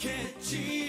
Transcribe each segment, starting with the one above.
ケチ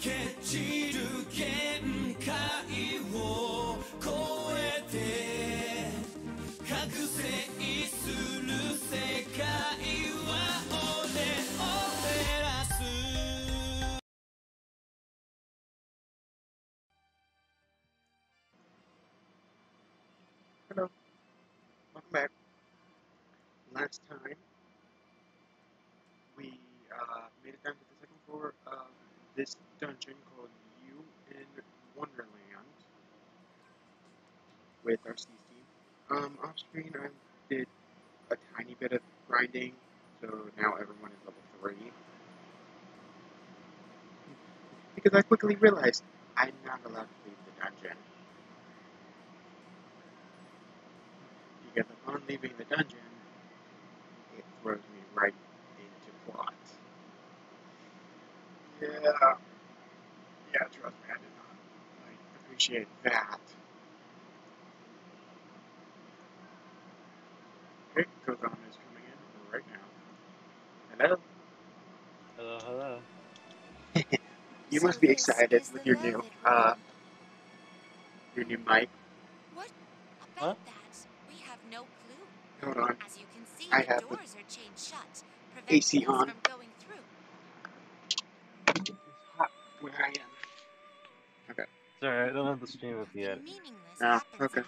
け散る限界を超えて覚醒する世界は俺を照らす「Hello, I'm back. Last time. with our C team. Um, off screen, I did a tiny bit of grinding, so now everyone is level 3. Because I quickly realized I'm not allowed to leave the dungeon. Because upon leaving the dungeon, it throws me right into plot. Yeah. Yeah, trust me, I did not appreciate that. Okay, Kozan is coming in right now. Hello? Hello, hello. You So must be excited with your new, uh, your new mic. What about Huh? that? We have no clue. Hold on. As you can see, I the have the doors are chained shut, AC preventing us on. from going through. Hot where I am. Sorry, I don't have the stream up yet. Nothing meaningless Ah, happens okay.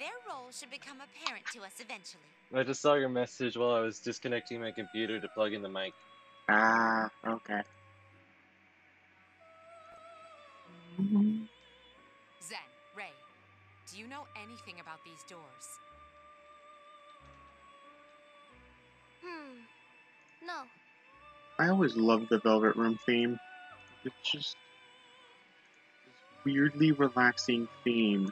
In this room. Their role should become apparent to us eventually. I just saw your message while I was disconnecting my computer to plug in the mic. Ah, okay. Zen, Rei, do you know anything about these doors? Hmm. No. I always loved the Velvet Room theme. It's just this weirdly relaxing theme.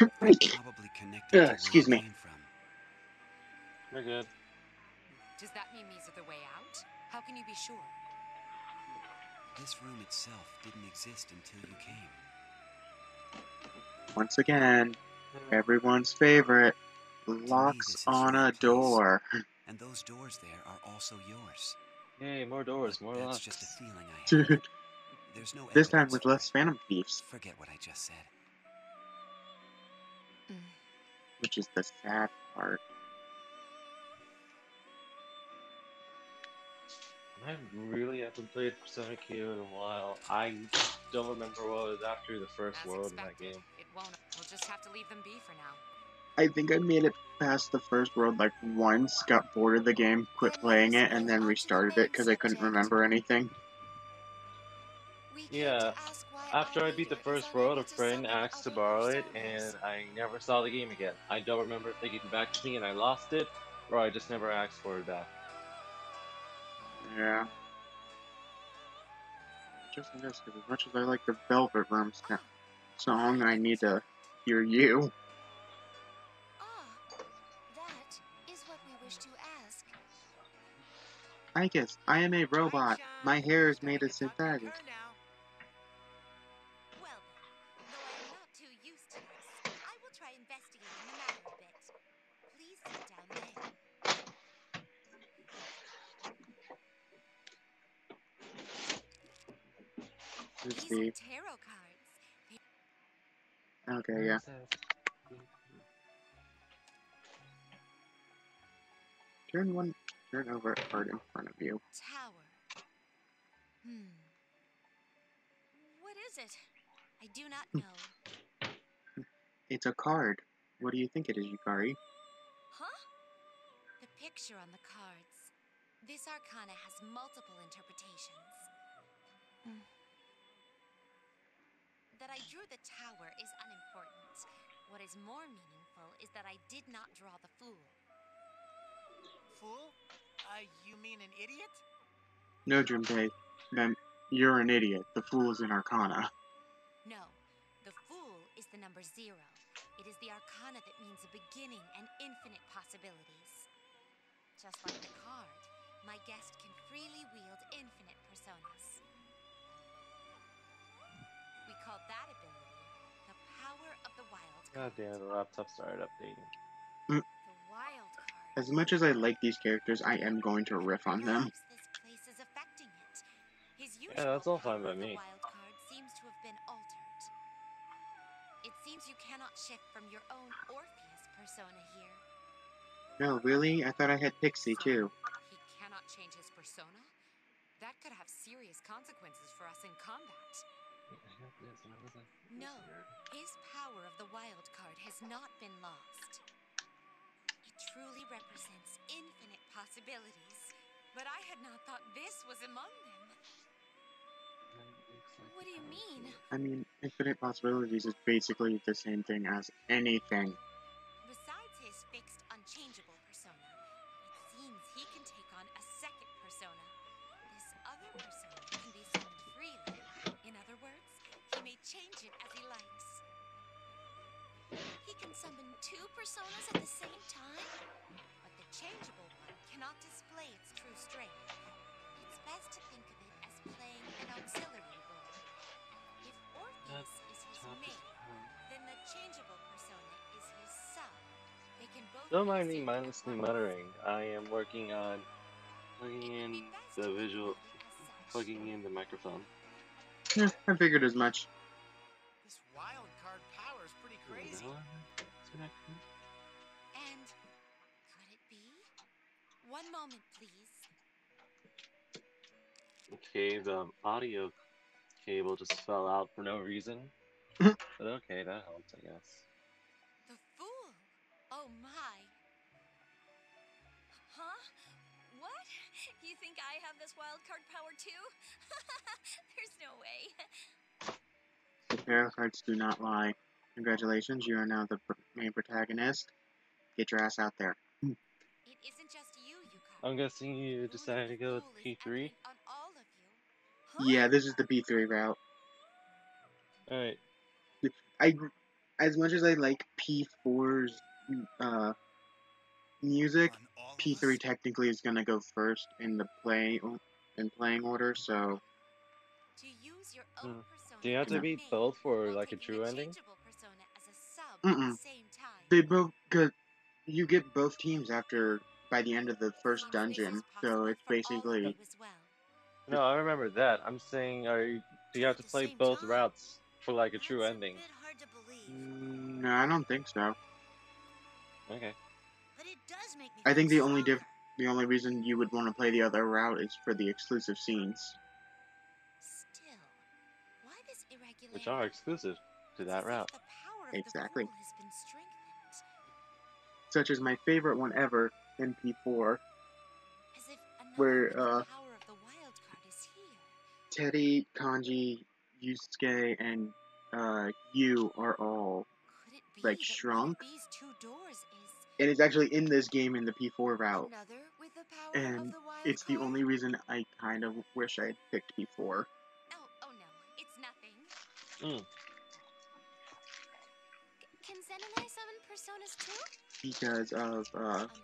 Uh, to where excuse me. came from. You're good. Does that mean these are the way out? How can you be sure? This room itself didn't exist until you came. Once again, everyone's favorite locks on a place. door. And those doors there are also yours. Yay, more doors, But more That's locks. just a feeling I have. There's no this time with less. Phantom Thieves, Forget what I just said. Which is the sad part. I really haven't played Persona Q in a while. I don't remember what was after the first As world in that game. it won't. We'll just have to leave them be for now. I think I made it past the first world like once, got bored of the game, quit playing it, and then on to the restarted it because I couldn't remember anything. Yeah, to ask why After I beat the first unable world, a friend asked to borrow it, and I never saw the game again. I don't remember if they gave it back to me and I lost it, or I just never asked for it back. Yeah. Just this, because as much as I like the Velvet Room sna- song, I need to hear you. Ah, that is what we wish to ask. I guess I am a robot. My hair is made of synthetic. Let's These see. are tarot cards. Okay, yeah. Turn one, turn over a card in front of you. Tower. Hmm. What is it? I do not know. It's a card. What do you think it is, Yukari? Huh? The picture on the cards. This arcana has multiple interpretations. Hmm. That I drew the tower is unimportant. What is more meaningful is that I did not draw the fool. Fool? Uh, you mean an idiot? No, Junpei. Then you're an idiot. The fool is an arcana. No, the fool is the number zero. It is the arcana that means a beginning and infinite possibilities. Just like the card, my guest can freely wield infinite personas. We call that ability the power of the wild God card. damn, the laptop started updating. Mm. The wild card. As much as I like these characters, I am going to riff on them. This place is affecting it. His usual Yeah, that's all fine by of the me. wild card seems to have been altered. It seems you cannot shift from your own Orpheus persona here. No, really? I thought I had Pixie too. He cannot change his persona? That could have serious consequences for us in combat. No, his power of the wild card has not been lost. It truly represents infinite possibilities. But I had not thought this was among them. What do you mean? I mean, Infinite possibilities is basically the same thing as anything. Summon two personas at the same time? But the changeable one cannot display its true strength. It's best to think of it as playing an auxiliary role. If Orpheus is his main, then the changeable persona is his sub. They can both Don't mind me mindlessly muttering. I am working on plugging in the visual, of it as such. plugging in the microphone. Yeah, I figured as much. Moment, please. Okay, the audio cable just fell out for no reason. But okay, that helps, I guess. The fool! Oh my! Huh? What? You think I have this wild card power too? There's no way. The tarot cards do not lie. Congratulations, you are now the main protagonist. Get your ass out there. It isn't just you, Yukari. I'm guessing you decided to go with P3? evident On all of you. Huh? Yeah, this is the P3 route. Alright, I, as much as I like P4's uh, music, On all of P3 technically is gonna go first in the play in playing order. So To use your own Hmm. do you have to a be both for like a taking true the ending? changeable persona as a sub at Mm-mm. the same time. they both cause you get both teams after by the end of the first dungeon. So it's for all of basically you as well. no, I remember that. I'm saying, are you, do you have to play both routes for like a true ending? bit hard to believe, no, I don't think so. Okay. but it does make me I think the only diff- the only reason you would want to play the other route is for the exclusive scenes. Still, why this irregularity? Which are exclusive to that route. the power of the Exactly. fool has been strengthened. Such as my favorite one ever, MP4. As if another Where, uh, power of the wild card is here. Teddy, Kanji, Yosuke, and uh, you are all, Could it be like, that one of shrunk? these two doors is and it's actually in this game in the P4 route. with the power of And the wild it's the only reason I kind of wish I had picked P4 Oh, oh no, it's nothing. Mm. Can Zen and I summon personas too? because of uh, Unfortunately, you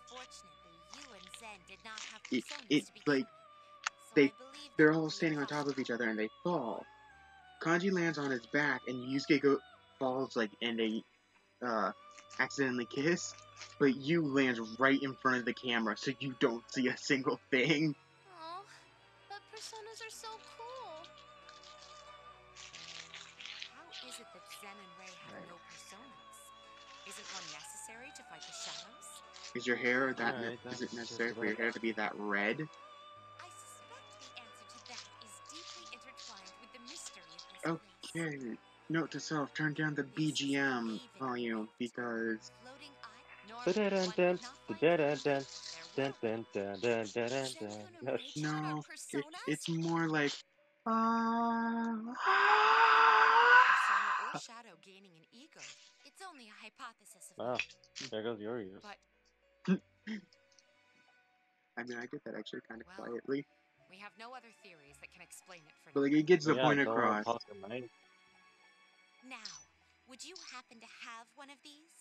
and did not have It- it's like they they're all standing on top of each other and they fall. Kanji lands on his back and Yosuke go falls like and they uh, accidentally kiss, but you lands right in front of the camera so you don't see a single thing. Oh, but personas are so necessary to fight the shadows? Is your hair that ne- is it necessary for your hair to be that red? I suspect the answer to that is deeply intertwined with the mystery of this place. Okay. Note to self: turn down the BGM volume because Floating eye, nor Da-da-dun-dun, one could of Wow. mine. There goes your ears. But I mean, I get that actually kind of Well, quietly, we have no other theories that can explain it for but like it gets the yeah, point across. talk your mind. Now, would you happen to have one of these?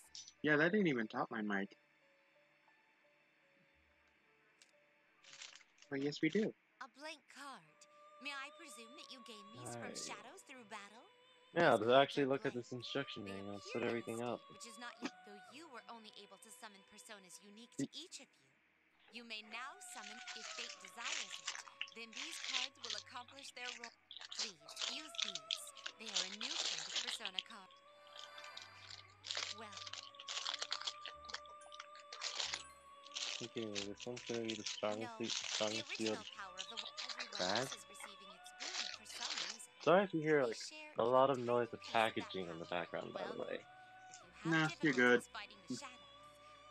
Yeah, that didn't even top my mic. But yes, we do. A blank card. May I presume that you gain these from shadows through battle? Yeah, These to actually look at this instruction They manual, appear set everything up. Which is not yet, though you were only able to summon personas unique to each of you. You may now summon if fate desires it. Then these cards will accomplish their role. Please use these. They are a new kind of persona card. Well, Okay, this one's gonna be the strongest, no, the the strongest original field. power of the bad. else is receiving its boon for some reason. Sorry if you hear They like share a lot of noise of tiny piece that packaging in the background, by the way. If you have Nah, you're good. fighting the shadows,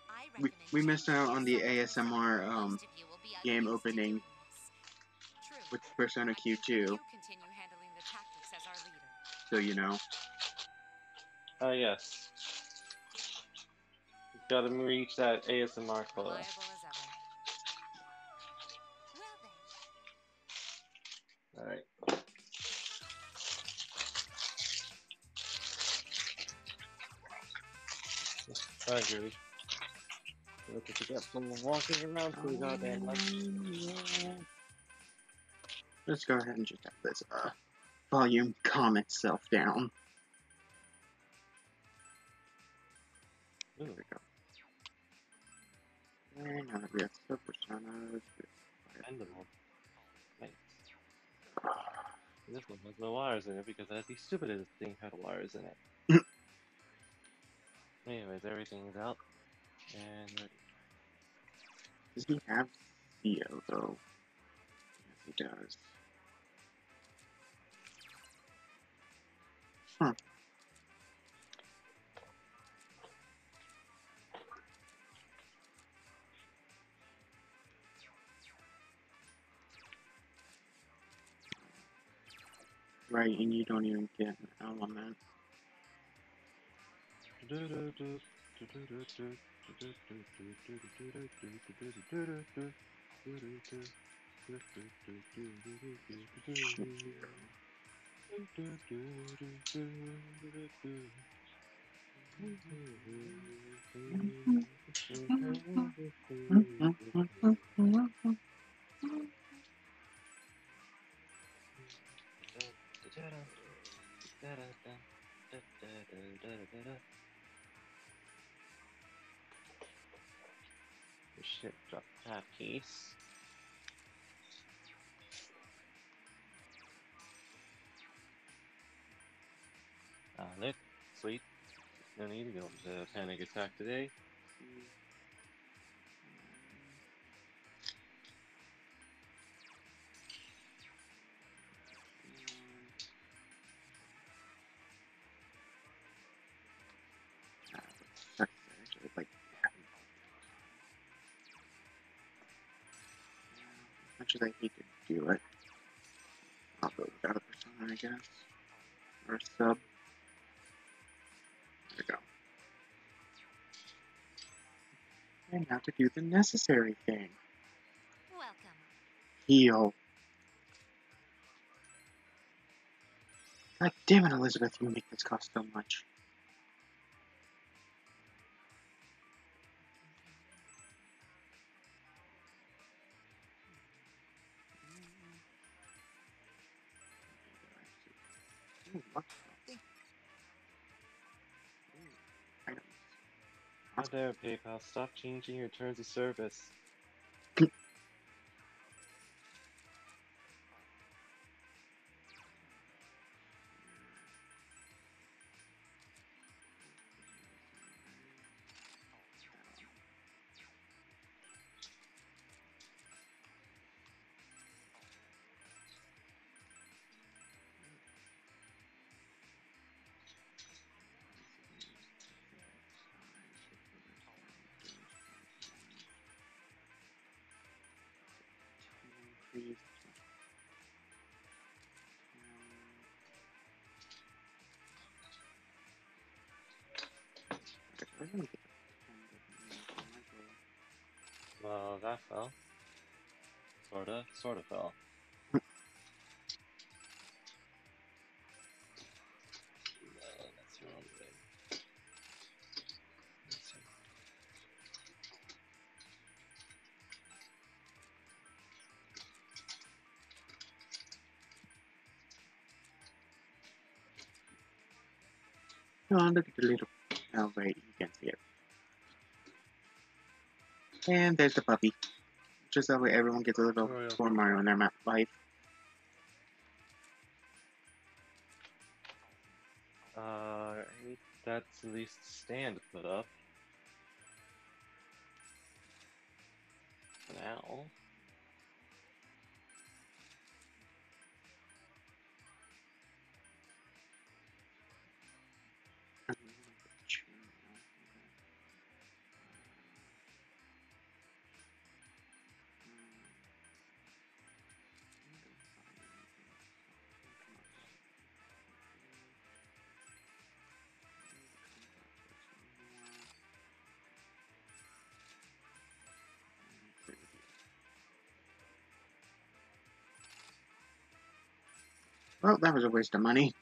I We, we missed out on the your summon persona. ASMR um, Most of you will be game opening doing this. True. with Persona Q2, You continue handling the tactics as our leader. so you know. Oh yes. We've got to reach that ASMR quota. Reliable as ever. Well then, Alright. I agree. Look at you got someone walking around goddamn much. Let's go ahead and just have this uh, volume calm itself down. There we go. And now that we have sub personas, Endable. Nice. This one has no wires in it because that's the stupidest thing had wires in it. Anyways, everything's out. And does he have Theo though? Yes, he does. Huh. Right, and you don't even get an element. Shit, drop that piece. Ah, Nick, sweet. No need to go into panic attack today. Much as I hate to do it, I'll uh, go without a persona, I guess. Or a sub. There we go. And now to do the necessary thing. welcome. Heal. God damn it, Elizabeth, you make this cost so much. How dare PayPal stop changing your terms of service? Sorta, sorta fell. Oh, look at the little. Oh, wait, you can't see it. And there's the puppy. Just that way everyone gets a little Tutorial. for Mario in their map life. Uh, that's at least stand to put up. Now. Well, that was a waste of money.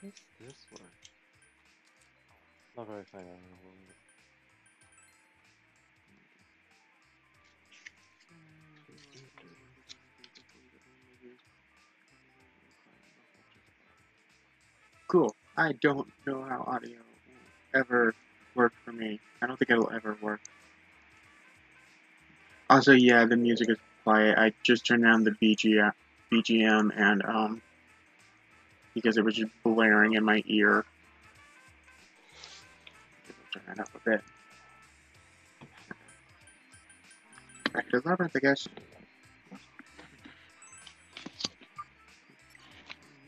What's this one? Not very fine. I don't know. Cool. I don't know how audio ever work for me. I don't think it'll ever work. Also, yeah, the music is quiet. I just turned down the BGM, BGM and, um, because it was just blaring in my ear. Turn that up a bit. Back to Labyrinth, I guess.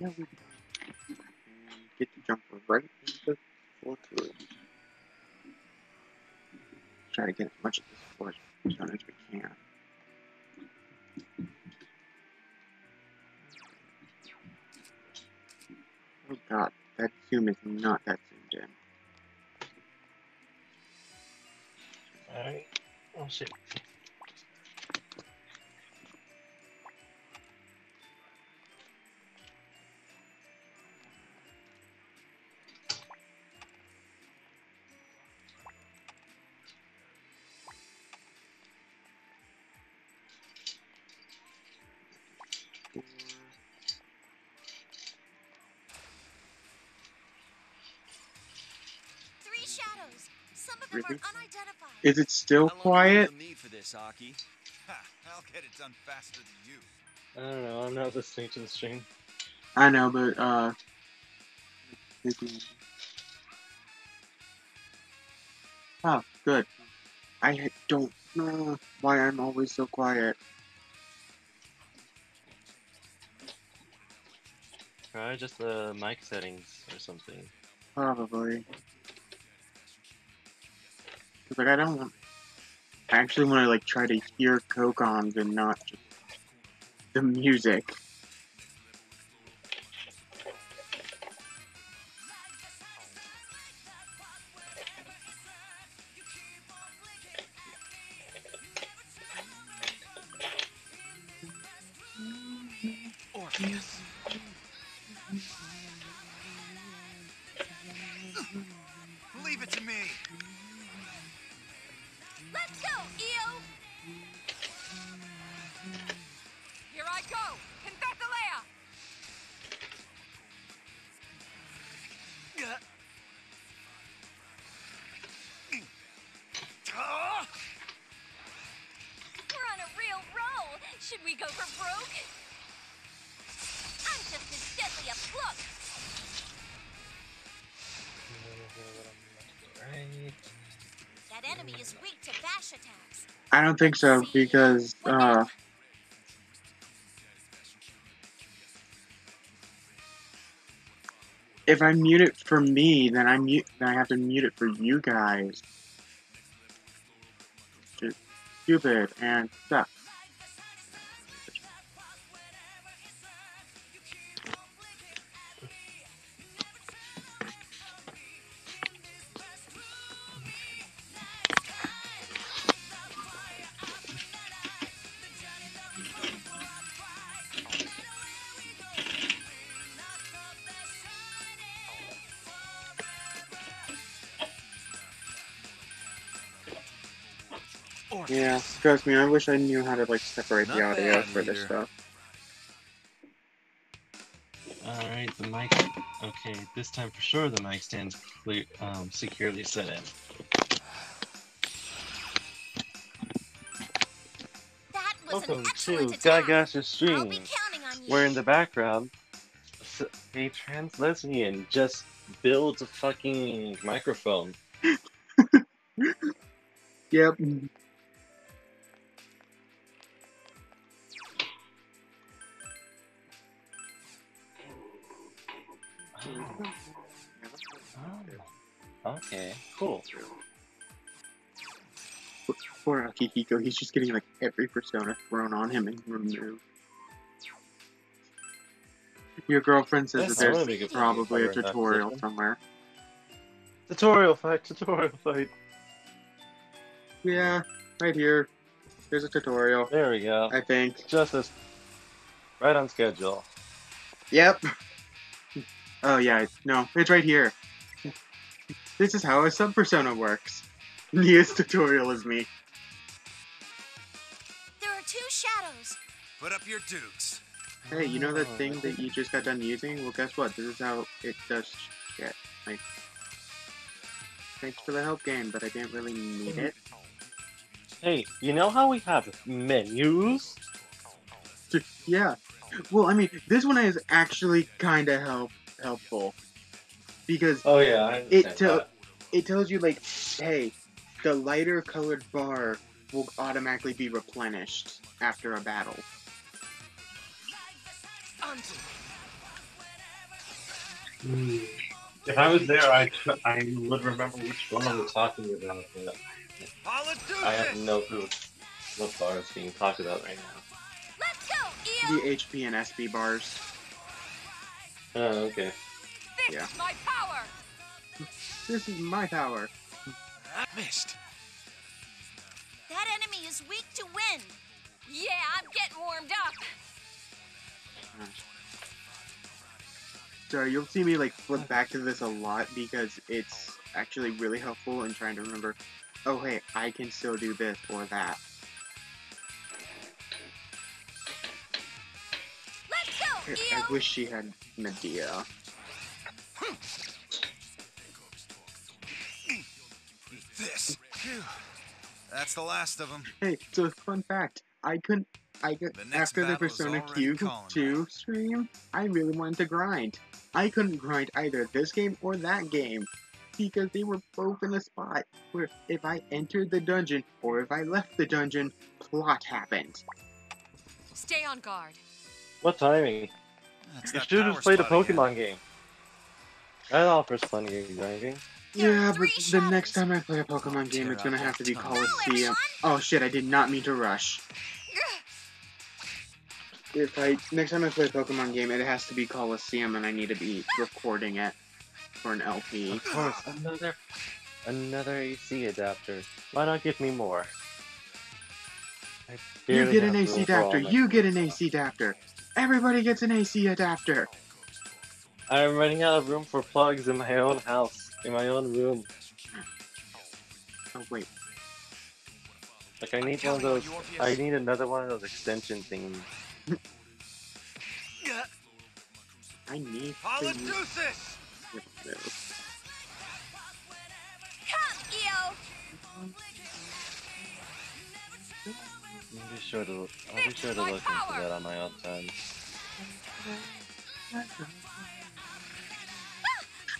Yeah, we get to jump right into floor two. Try to get as much of this floor done as we can. Oh god, that zoom is not that zoomed in. Alright. Oh shit. Is it still quiet? need for this, Aki? Ha, I'll get it done faster than you. I don't know. I'm not listening to the stream. I know, but uh. Oh, good. I don't know why I'm always so quiet. Try just the mic settings or something. Probably. 'Cause, like I don't want. I actually want to like try to hear Kokons and not just the music. Orpheus. I don't think so because uh, if I mute it for me, then I mute. Then I have to mute it for you guys. Stupid and stuff. Trust me. I wish I knew how to like separate the audio bad, for this stuff. Alright, the mic. Okay, this time for sure the mic stand's clear, um, securely set in. That was Welcome to excellent attack. Gaga's stream, be counting where in the background, s- a trans lesbian just builds a fucking microphone. Yep. Poor he's just getting like every persona thrown on him and removed. Your girlfriend says That's that there's really probably a tutorial somewhere. Tutorial fight, tutorial fight. Yeah, right here. There's a tutorial, There we go. I think. Just as right on schedule. Yep. Oh yeah, no, it's right here. This is how a sub persona works. Nia's tutorial is me. Put up your dukes. Hey, you know that Oh, thing that you just got done using? Well, guess what? This is how it does get. Like, thanks for the help game, but I didn't really need it. Hey, you know how we have menus? Yeah. Well, I mean, this one is actually kind of help helpful because Oh yeah, It understand it tells you like, hey, the lighter colored bar will automatically be replenished after a battle. If I was there, I I would remember which one we're talking about. But I have no clue what bar is being talked about right now. Let's go, The HP and SP bars. Oh, okay. This Yeah. is my power! This is my power. I missed. That enemy is weak to wind. Yeah, I'm getting warmed up. So you'll see me like flip back to this a lot because it's actually really helpful in trying to remember, oh hey, I can still do this or that. Let's go, I, I wish she had Medea. This. Phew. That's the last of them. Hey, so fun fact, I couldn't. I could The next after the Persona Q 2 stream, I really wanted to grind. I couldn't grind either this game or that game because they were both in a spot where if I entered the dungeon or if I left the dungeon, plot happened. Stay on guard. What timing? That's You that should power have played a spot again. Pokemon game. That offers fun game grinding. There Yeah, but the next time I play a Pokemon game, it's gonna have to that be tongue. Colosseum. Oh shit, I did not mean to rush. If I next time I play a Pokemon game, it has to be Colosseum, and I need to be recording it for an LP. Of course, another another AC adapter. Why not give me more? You get an AC room for all adapter. You get an AC adapter. Everybody gets an AC adapter. I'm running out of room for plugs in my own house, in my own room. Oh wait, Like I need one of those. I need another one of those extension things. Yeah. I need to use Paladus! this. Come, Eel! I'll be sure to. I'll be sure to look power! into that on my off time.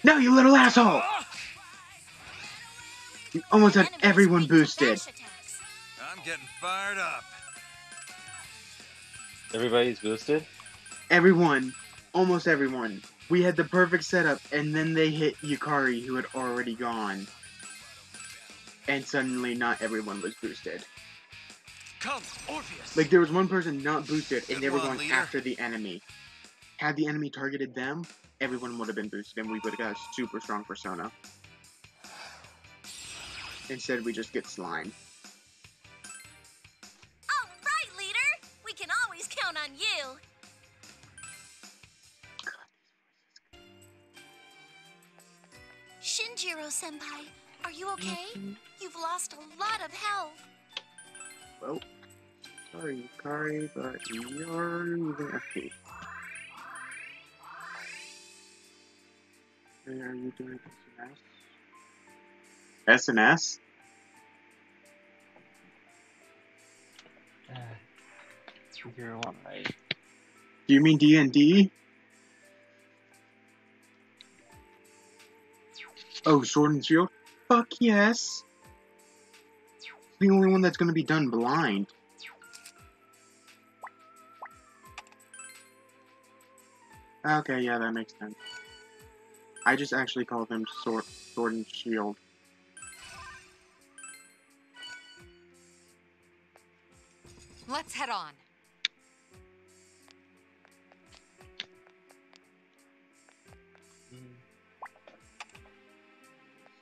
No, you little asshole! You almost had everyone boosted. I'm getting fired up. Everybody's boosted. Everyone, almost everyone. We had the perfect setup, and then they hit Yukari, who had already gone. And suddenly, not everyone was boosted. Come, Orpheus! Like, there was one person not boosted, and Good they were going leader. after the enemy. Had the enemy targeted them, everyone would have been boosted, and we would have got a super strong persona. Instead, we just get slime. You. Shinjiro senpai, are you okay? Mm-hmm. You've lost a lot of health. Well, sorry, Yukari, but you're using FP. And Are you doing SNS? SNS? Uh, You're all right. Do you mean D and D? Oh, Sword and Shield? Fuck yes. The only one that's gonna be done blind. Okay, yeah, that makes sense. I just actually called them Sword, Sword and Shield. Let's head on.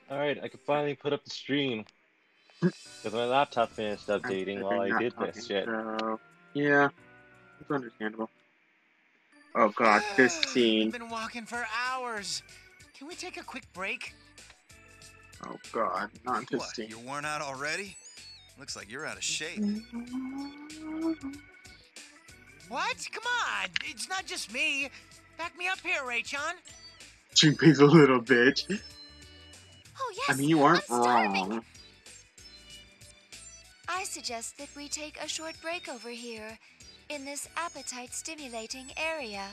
Alright, I can finally put up the stream. Because my laptop finished updating while I did talking, this shit. So, yeah, it's understandable. Oh god, this ah, scene. We've scene. been walking for hours. Can we take a quick break? Oh god, not this What, scene. you're worn out already? Looks like you're out of shape. What? Come on! It's not just me. Back me up here, Rei-chan. Junpei's a little bitch. Oh, yes. I mean, you aren't I'm starving. wrong. I suggest that we take a short break over here in this appetite stimulating area.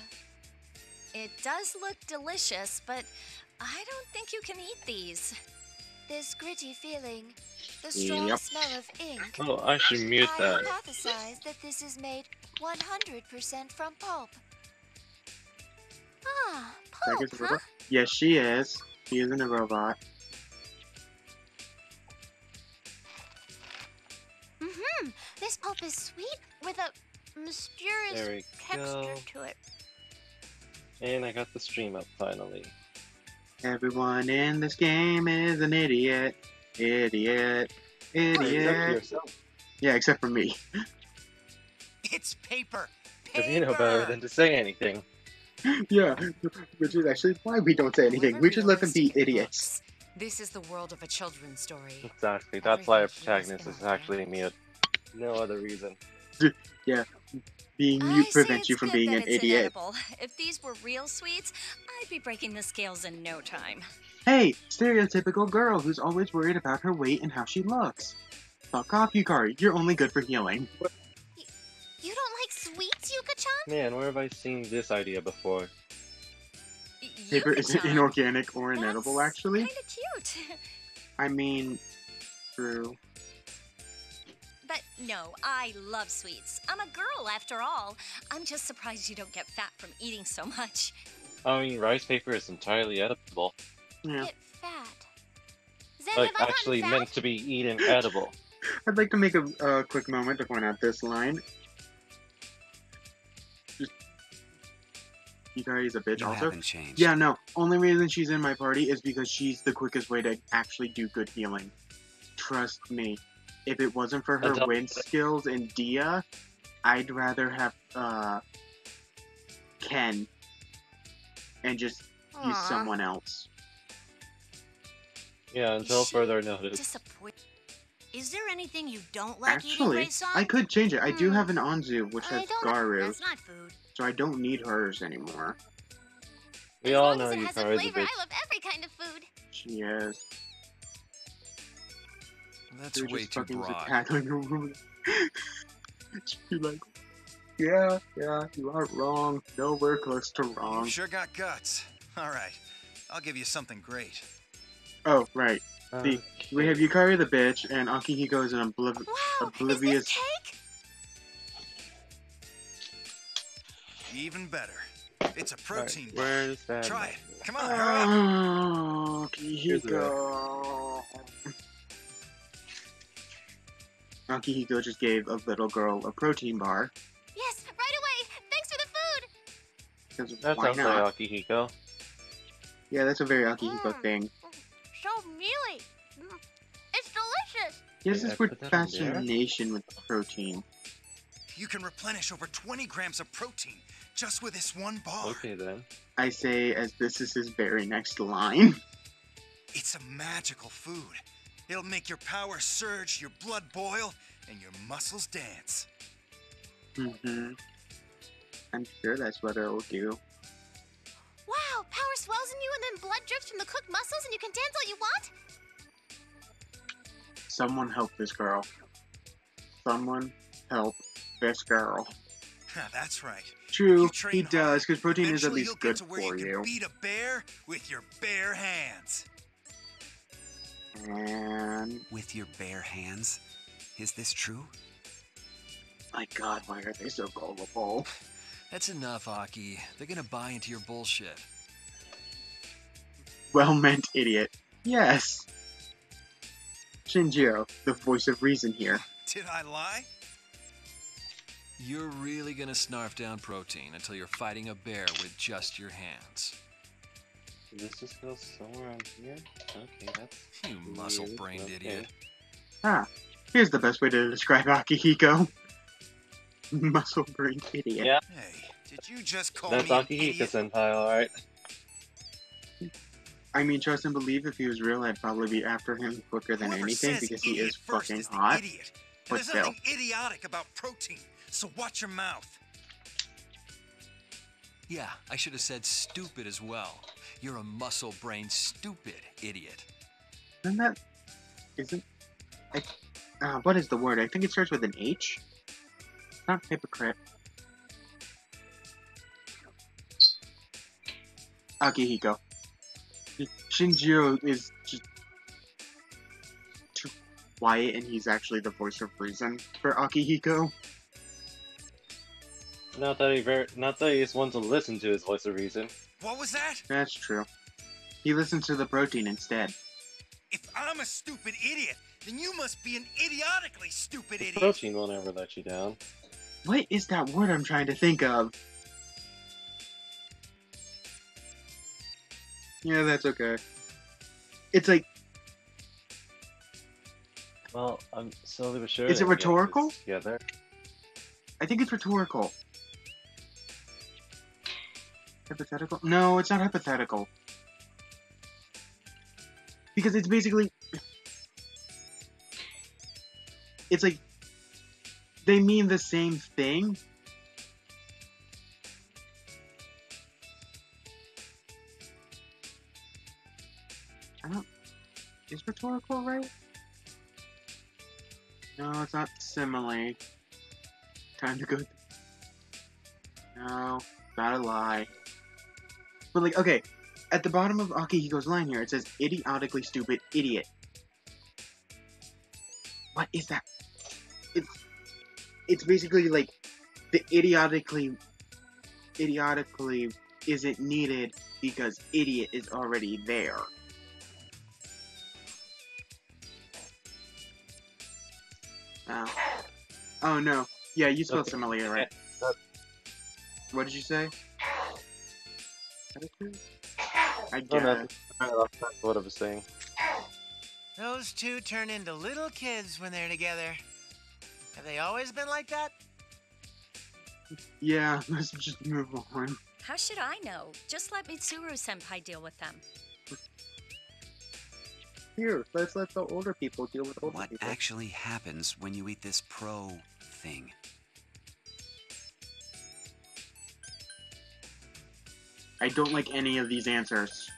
It does look delicious, but I don't think you can eat these. This gritty feeling, the strong Yep. smell of ink. Oh, I should mute I that. hypothesize that this is made 100% from pulp. Ah, pulp, huh? Yes, she is. She isn't a robot. Mm-hmm. This pulp is sweet with a mysterious texture go. to it. And I got the stream up finally. Everyone in this game is an idiot. Idiot. Except for Idiot. yourself. Yeah, except for me. It's paper. Because you know better than to say anything. yeah, which is actually why we don't say anything. We just let them be realistic it idiots. Looks, This is the world of a children's story. Exactly. That's why a Everything here is protagonist is inaccurate. actually me. No other reason. Yeah. Being mute prevents you from being an it's idiot. inedible. If these were real sweets, I'd be breaking the scales in no time. Hey, stereotypical girl who's always worried about her weight and how she looks. Fuck off, Yukari. You're only good for healing. You don't like sweets, Yuka-chan? Man, where have I seen this idea before? Paper isn't inorganic or inedible, That's actually. Kinda cute. I mean, true. But no, I love sweets. I'm a girl after all. I'm just surprised you don't get fat from eating so much. I mean, rice paper is entirely edible. Yeah. Get fat. Zen, Like, I actually gotten fat? meant to be eaten edible. I'd like to make a, a quick moment to point out this line. Yukari is a bitch You also. haven't changed. Yeah, no. Only reason she's in my party is because she's the quickest way to actually do good healing. Trust me. If it wasn't for her wind skills and Dia, I'd rather have uh Ken and just use someone else. Yeah, until further notice. Disappoint. Is there anything you don't like Actually, eating, I could change it. I do Hmm. have an Anzu, which I has Garu, That's not food. So I don't need hers anymore. We as all know you has a are the bitch. I love every kind of food. She is. That's You're way just too fucking broad. tackling a woman. She'd be like, yeah, yeah, you aren't wrong. Nowhere close to wrong. You sure got guts. All right, I'll give you something great. Oh, right. Uh, the- We have Yukari the bitch, and Akihiko is an obliv- Wow, Oblivious- is this cake? Even better. It's a Right, protein bar. Where's that? Try it. Come on, hurry up. Oh, Here's the Akihiko. Akihiko just gave a little girl a protein bar. Yes, right away. Thanks for the food. 'cause That sounds not? like Akihiko. Yeah, that's a very Akihiko Mm. thing. So mealy. Mm, It's delicious. He has Wait, this I weird put that on there? fascination with protein. You can replenish over 20 grams of protein just with this one bar. Okay then. I say as this is his very next line. It's a magical food. It'll make your power surge, your blood boil, and your muscles dance. Mm-hmm. I'm sure that's what it'll do. Wow, power swells in you and then blood drips from the cooked muscles and you can dance all you want? Someone help this girl. Someone help this girl. That's right. True, he does, because protein is at least good get to where for you you. can beat a bear with your bare hands. And With your bare hands? Is this true? my god, why are they so gullible? That's enough, Aki. They're gonna buy into your bullshit. Well meant idiot. Yes. Shinjiro, the voice of reason here. Did I lie? You're really gonna snarf down protein until you're fighting a bear with just your hands. Did this just go somewhere on here? Okay, that's You muscle-brained okay. idiot. Ah, here's the best way to describe Akihiko. muscle-brained idiot. Yeah. Hey, did you just call That's me an Akihiko idiot? Senpai, alright. I mean, trust and believe if he was real, I'd probably be after him quicker than Whoever anything because he is fucking is hot. Idiot. And But there's still. nothing idiotic about protein, so watch your mouth. Yeah, I should have said stupid as well. You're a muscle brain stupid idiot. Isn't that? Isn't? I, uh, what is the word? I think it starts with an H. Not hypocrite. Akihiko. Shinjiro is just too quiet, and he's actually the voice of reason for Akihiko. Not that he very, not that he just wants to listen to his voice of reason. What was that? That's true. He listens to the protein instead. If I'm a stupid idiot, then you must be an idiotically stupid The idiot. protein will never let you down. What is that word I'm trying to think of? Yeah, that's okay. It's like Well, I'm slowly but surely. Is it rhetorical? Yeah, there. I think it's rhetorical. Hypothetical? No, it's not hypothetical. Because it's basically it's like they mean the same thing. I don't is rhetorical right? No, it's not simile. Time to go. No, gotta lie. But like, okay, at the bottom of Akihiko's line here, it says idiotically stupid idiot. What is that? It's it's basically like the idiotically idiotically isn't needed because idiot is already there. Oh. Oh no. Yeah, you spelled Okay. right. What did you say? Attitude? I Oh, guess. no, that's what I was saying. Those two turn into little kids when they're together. Have they always been like that? Yeah, let's just move on. How should I know? Just let Mitsuru senpai deal with them. Here, let's let the older people deal with older What people. actually happens when you eat this pro thing? I don't like any of these answers.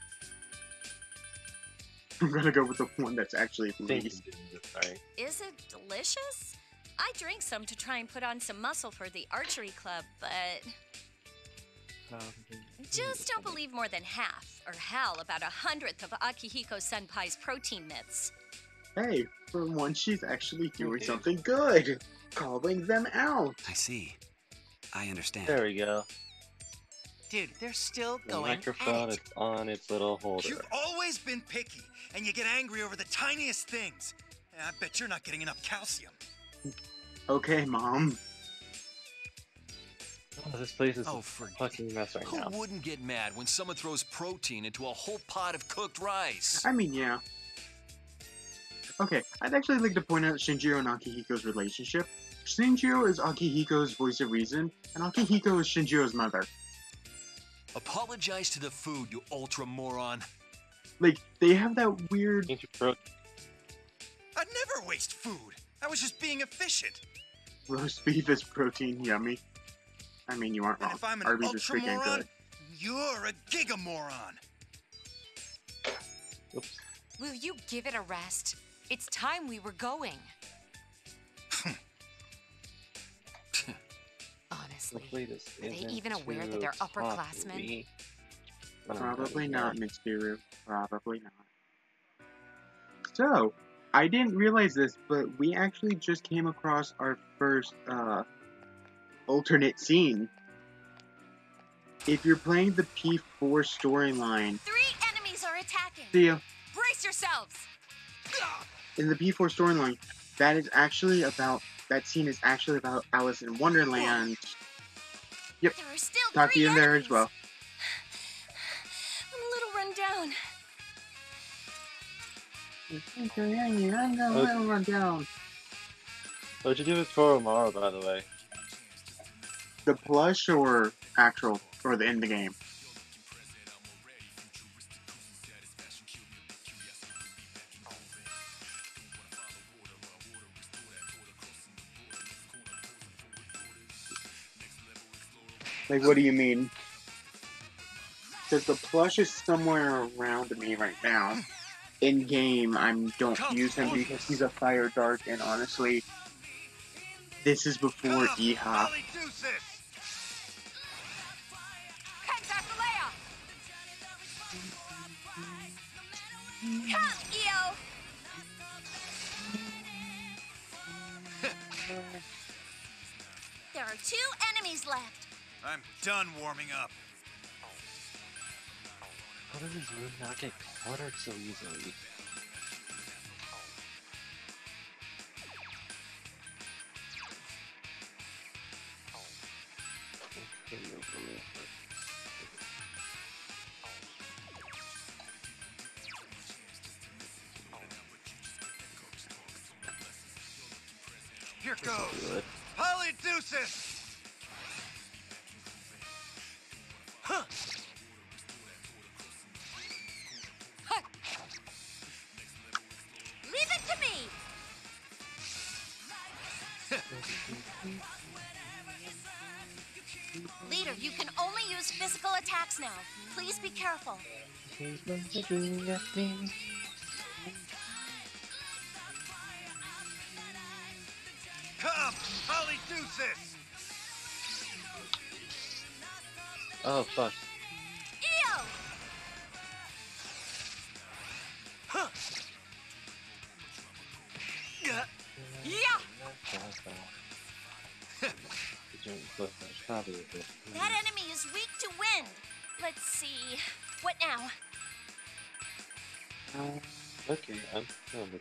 I'm gonna go with the one that's actually I least. you did this right. Is it delicious? I drink some to try and put on some muscle for the archery club, but just don't believe more than half, or hell, about a hundredth of Akihiko senpai's protein myths. Hey, for once she's actually doing Okay. something good. Calling them out. I see. I understand. There we go. Dude, they're still The going microphone at is on its little holder. You've always been picky, and you get angry over the tiniest things. I bet you're not getting enough calcium. Okay, mom. Oh, this place is Oh, a fucking mess right Who now. wouldn't get mad when someone throws protein into a whole pot of cooked rice? I mean, yeah. Okay, I'd actually like to point out Shinjiro and Akihiko's relationship. Shinjiro is Akihiko's voice of reason, and Akihiko is Shinjiro's mother. Apologize to the food, you ultra moron. Like, they have that weird. Ain't you pro- I'd never waste food. I was just being efficient. Roast beef is protein yummy. I mean, you aren't And wrong. if I'm an Arby's is ultra freaking moron, good. you're a gigamoron. Oops. Will you give it a rest? It's time we were going. Honestly. Are they even aware that they're upperclassmen? toughy. But I'm Probably ready. not, Mitsuru. Probably not. So, I didn't realize this, but we actually just came across our first uh, alternate scene. If you're playing the P4 storyline, Three enemies are attacking! see ya. Brace yourselves! in the P4 storyline, that is actually about that scene is actually about Alice in Wonderland. There are still Talk to you in there enemies. as well. I'm a little run down. Okay, I'm gonna let run down. What'd you do with Koromaru, by the way? The plush or actual or the in the game? Like, what do you mean? Because the plush is somewhere around me right now. In game, I don't use him because he's a fire dart, and honestly, this is before E EHA. There are two enemies left. I'm done warming up. How does this move not get cluttered so easily? Here goes. Polydeuces! Please be careful. Come,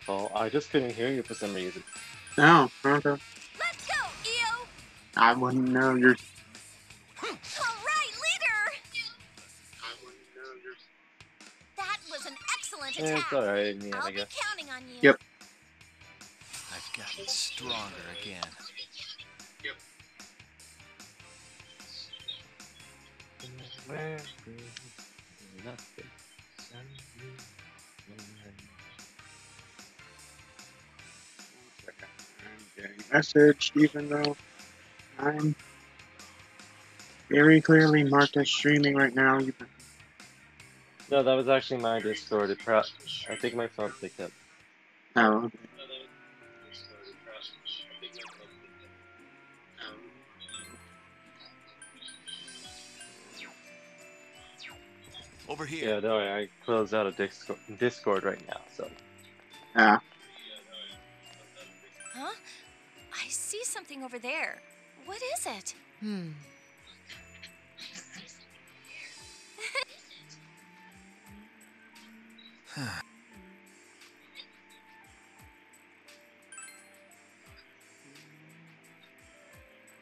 on. I just couldn't hear you for some reason. Oh, okay. Let's go, Io! I wouldn't know you're. All right, leader! I wouldn't know your. That was an excellent attack. it's alright, yeah, I'll I be counting on you. Yep. I've gotten stronger again. Message, even though I'm very clearly marked as streaming right now. You No, that was actually my Discord. It pro- I think my phone picked up. oh, okay. Over here. Yeah, no, I closed out of Discord, Discord right now, so. Ah, see something over there. What is it? Hmm.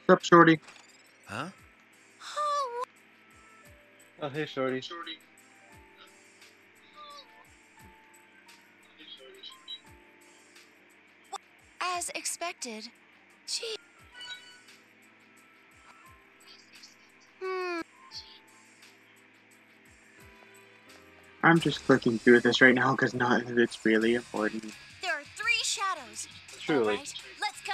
What's up, Shorty? Huh? Oh, Oh, hey, Shorty. as expected. Gee. I'm just clicking through this right now because not that it's really important. There are three shadows. Truly. All right, let's go.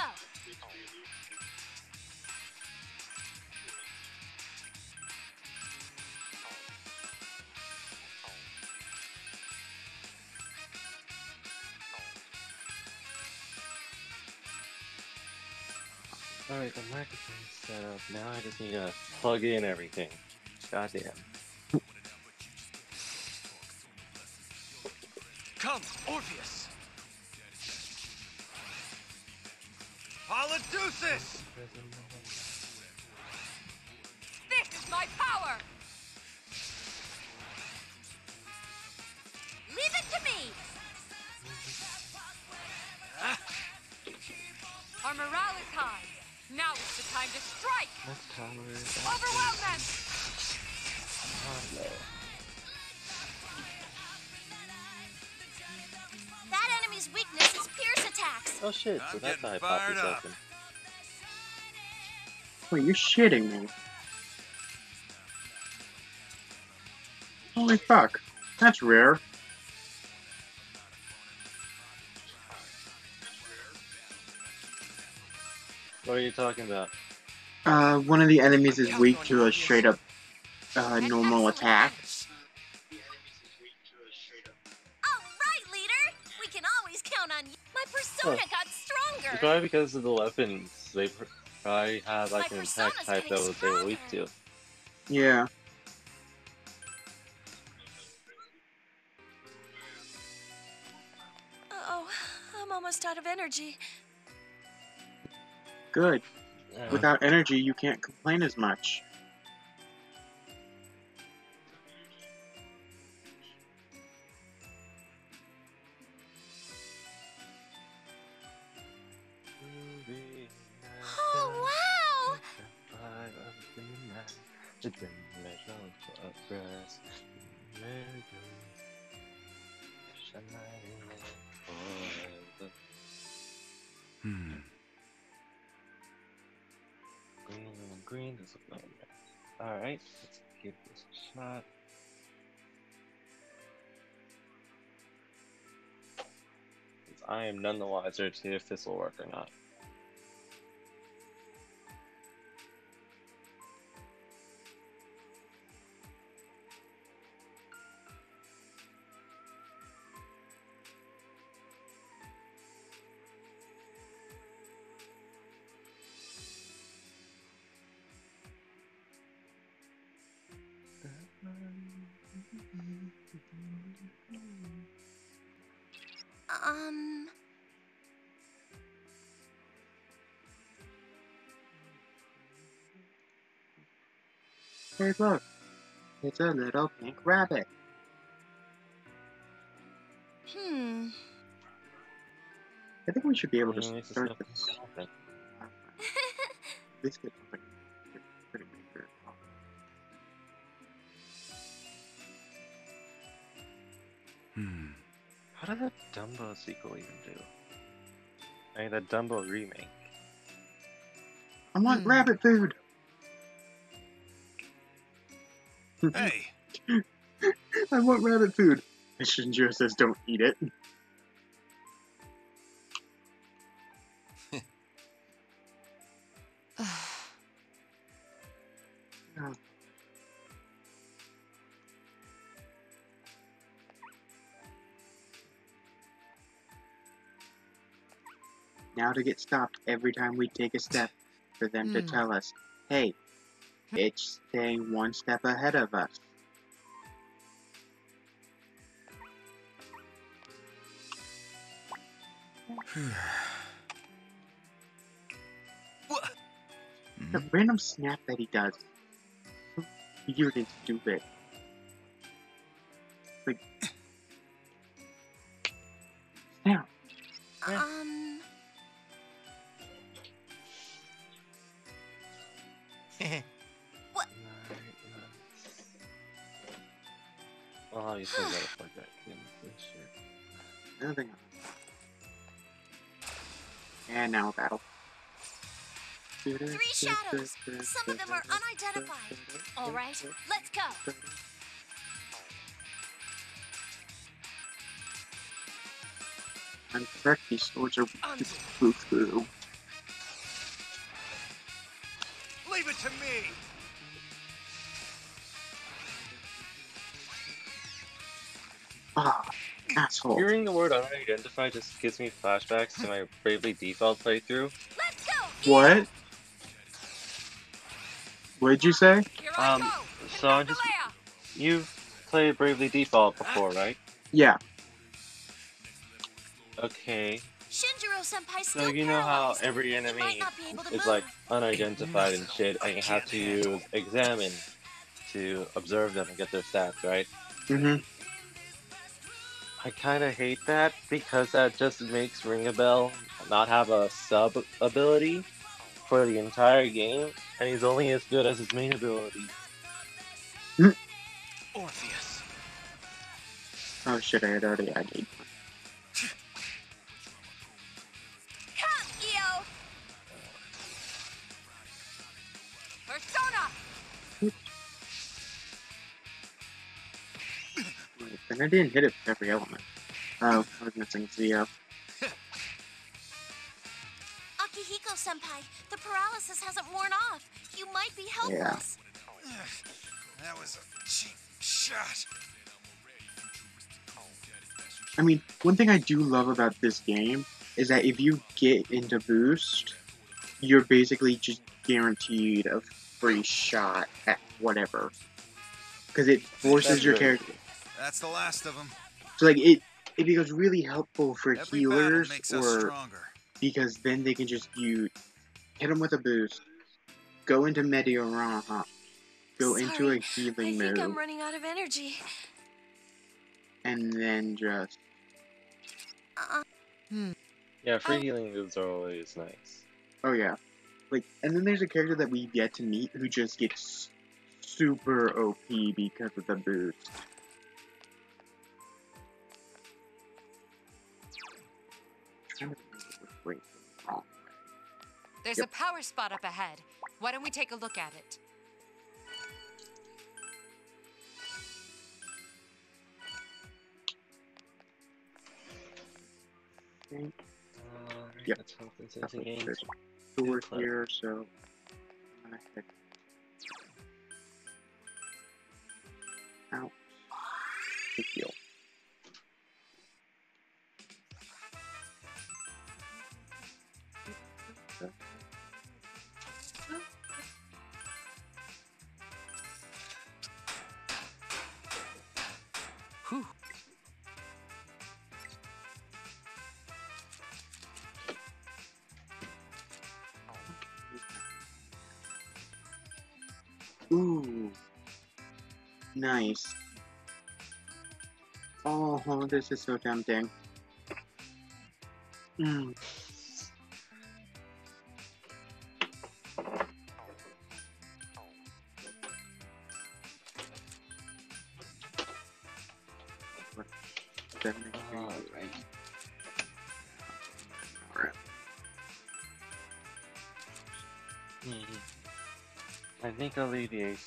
Alright, the microphone's set up. Now I just need to plug in everything. Goddamn. Come, Orpheus! Polydeuces! This is my power! Leave it to me. Our morale is high. Now is the time to strike! Overwhelm them! That weakness is Pierce attacks. Oh shit, so I'm that's getting how I fired popped up. open. Wait, you're shitting me. Holy fuck. That's rare. What are you talking about? Uh, one of the enemies is weak to a straight up uh, normal attack. Persona got stronger. It's probably because of the weapons. They pr- probably had like My an attack type that getting was they were weak to. Yeah. Oh, I'm almost out of energy. Good. Yeah. Without energy, you can't complain as much. None the wiser to see if this will work or not. Hey, look. It's a little pink rabbit. Hmm. I think we should be able to it's a start this. thing. This gets like pretty major. Hmm. How did that Dumbo sequel even do? I mean, that Dumbo remake. I want Hmm. rabbit food. Hey, I want rabbit food. And Shinjiro says, "Don't eat it." Oh. Now to get stopped every time we take a step for them to Hmm. tell us, hey, it's staying one step ahead of us. The random snap that he does. So weird and stupid. Like. Three. Some of them are unidentified. All right, let's go. I'm correct, these swords are boo boo. Leave it to me. Ah, asshole. Hearing the word unidentified just gives me flashbacks to my Bravely Default playthrough. Let's go. What? What'd you say? Um, so I'm just. You've played Bravely Default before, right? Yeah. Okay. Shinjiro Senpai So you know how every enemy might not be able to is like unidentified and shit, and you have to use examine to observe them and get their stats, right? Mm-hmm. I kind of hate that because that just makes Ringabel not have a sub ability for the entire game, and he's only as good as his main ability. Orpheus. Oh shit, I had already added. I didn't hit it with every element. Oh, I was missing Zio. Senpai, the paralysis hasn't worn off. You might be helpless. Yeah. That was a cheap shot. I mean, one thing I do love about this game is that if you get into boost, you're basically just guaranteed a free shot at whatever. Because it forces That's your good. character. That's the last of them. So like it, it becomes really helpful for Every healers makes us or stronger. Because then they can just you hit them with a boost, go into Mediarama, go into a Sorry, I healing think move, I'm running out of energy. and then just Uh, Yeah, free Oh. healing moves are always nice. oh yeah, like and then there's a character that we've yet to meet who just gets super OP because of the boost. There's Yep. a power spot up ahead. Why don't we take a look at it? Okay. Uh, Yep. Let's hope this That's is a game. there's a door here, so I'm gonna head out. Big deal. Nice. Oh, this is so tempting. Mm.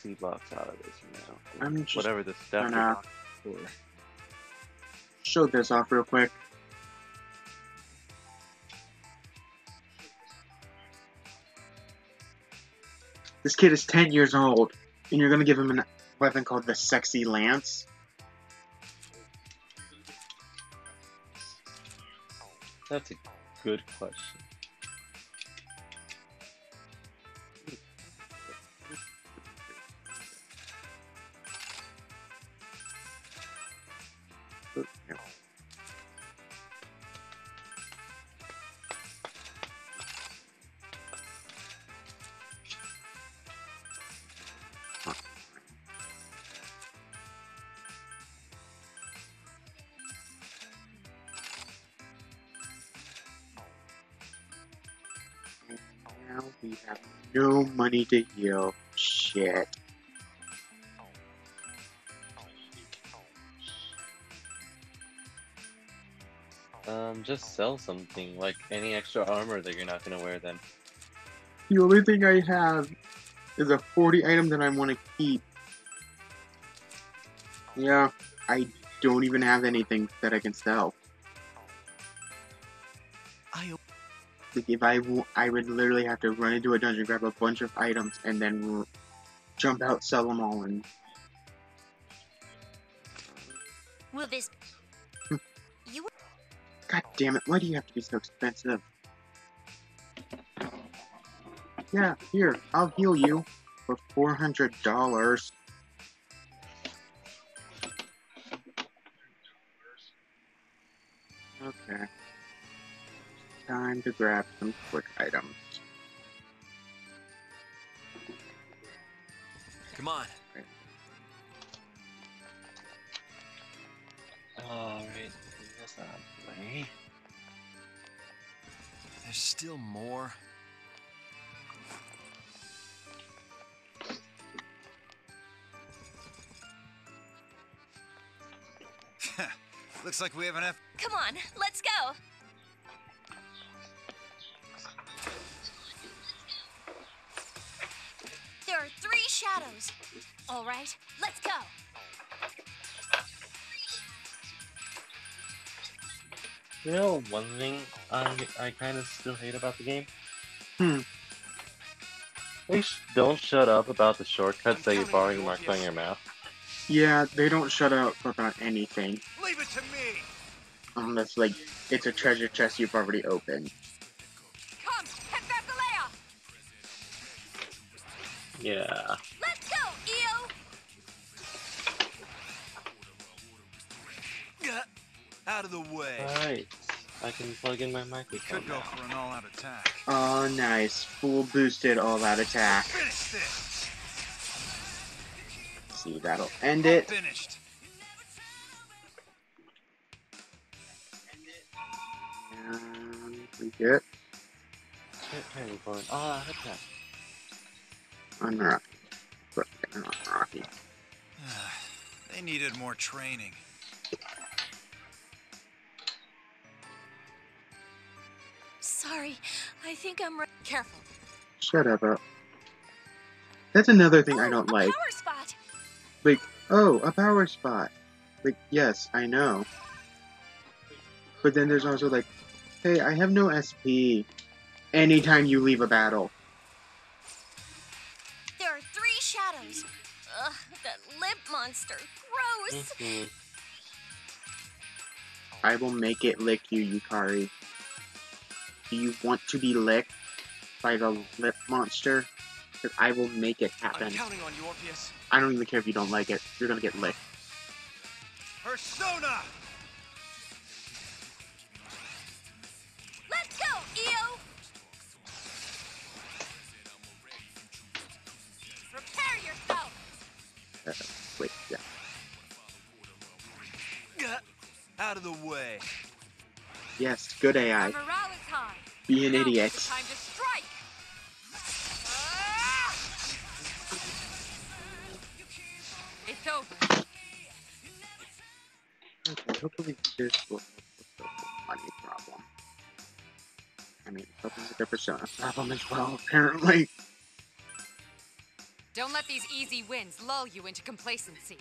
60 out of this, you know. I'm just whatever the stuff is for. Show this off real quick. This kid is 10 years old, and you're gonna give him a weapon called the Sexy Lance? That's a good question. No money to heal. Shit. Um, just sell something, like any extra armor that you're not gonna wear then. The only thing I have is a 40 item that I want to keep. Yeah, I don't even have anything that I can sell. Like if I, w- I would literally have to run into a dungeon, grab a bunch of items, and then jump out, sell them all, and will this. you god damn it, why do you have to be so expensive? Yeah, here, I'll heal you for four hundred dollars. Time to grab some quick items. Come on. Alright, this out of way. There's still more. Looks like we have enough. Come on, let's go. Shadows. All right, let's go. You know, one thing I I kind of still hate about the game. Hmm. They sh- don't shut up about the shortcuts that you're counting on borrowing you, marked on your map. Yeah, they don't shut up about anything Leave it to me. unless like it's a treasure chest you've already opened. Come, head back to Leia! Yeah. Can plug in my We microphone. could go now. for an all-out attack. Oh, nice. Full boosted all that attack. See, that'll end it. Finished. And we get Hit Harry Potter. Ah, attack. unrocky. But unrocky. they needed more training. Sorry, I think I'm. Re- Careful. Shut up, up. That's another thing I Oh, don't a like. Power spot. Like, oh, a power spot. Like, yes, I know. But then there's also like, hey, I have no SP. Anytime you leave a battle. There are three shadows. Ugh, that lip monster. Gross. Mhm. I will make it lick you, Yukari. Do you want to be licked by the lip monster? Because I will make it happen. I'm counting on you, Orpheus. I don't even care if you don't like it. You're gonna get licked. Persona! Let's go, Io. Prepare yourself. Uh, wait, yeah. Out of the way. Yes, good Our AI. Morale is high. Be an Now idiot. time to strike. It's over. Okay, hopefully this will help with the money problem. I mean, it's helping with the persona problem as well, apparently. Don't let these easy wins lull you into complacency.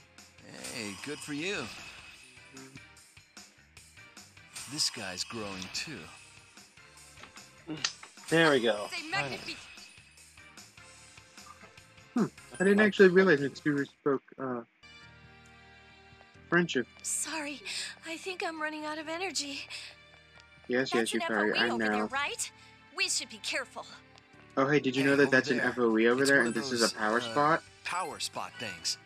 Hey, good for you. Mm-hmm. This guy's growing too. There we go. Say Alright. magnifique. I didn't actually realize Mitsuru spoke, uh, French. If, Sorry, I think I'm running out of energy. yes, That's yes, an Yukari, FOE I over there, know. right? We should be careful. Oh, hey, did you Hey, know that over that's an. FOE over It's there and of this is a power uh, spot? Power spot things.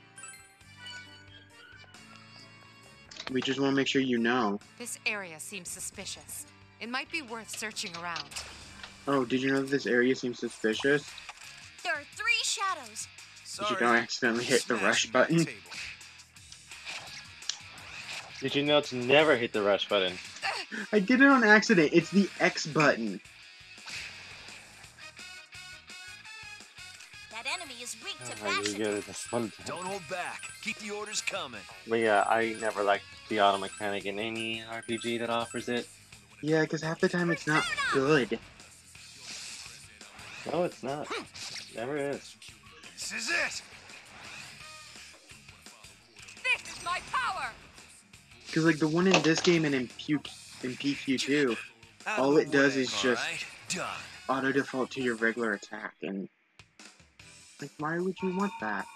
We just want to make sure you know. This area seems suspicious. It might be worth searching around. Oh, did you know that this area seems suspicious? There are three shadows. Did you don't accidentally hit the rush button? table. Did you know to never hit the rush button? I did it on accident. It's the X button. That enemy is weak to Oh, fashion. get it. That's fun. Don't hold back. Keep the orders coming. But yeah, I never liked the auto mechanic in any RPG that offers it. Yeah, because half the time it's not good. No, it's not. Never is. This is it. This is my power! Because like the one in this game and in Q in PQ2 All it does is just- right, auto default to your regular attack, and like why would you want that?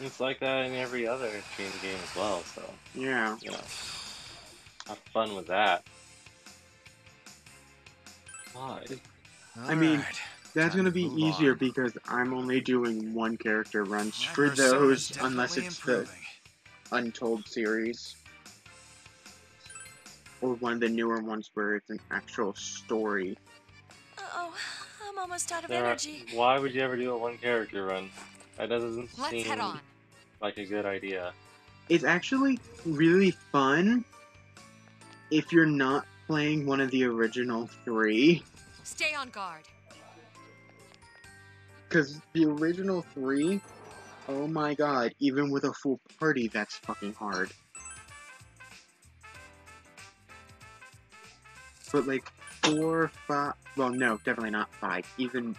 It's like that in every other team game as well, so, Yeah. you know. Have fun with that. Why? I mean, All right. That's gonna be easier on. because I'm only doing one character runs My for those, unless definitely it's the. Untold series. Or one of the newer ones where it's an actual story. Oh, I'm almost out of There are, energy. why would you ever do a one character run? That doesn't Let's seem head on. like a good idea. It's actually really fun if you're not playing one of the original three. Stay on guard. Because the original three, oh my god, even with a full party, that's fucking hard. But like four, five, well, no, definitely not five. Even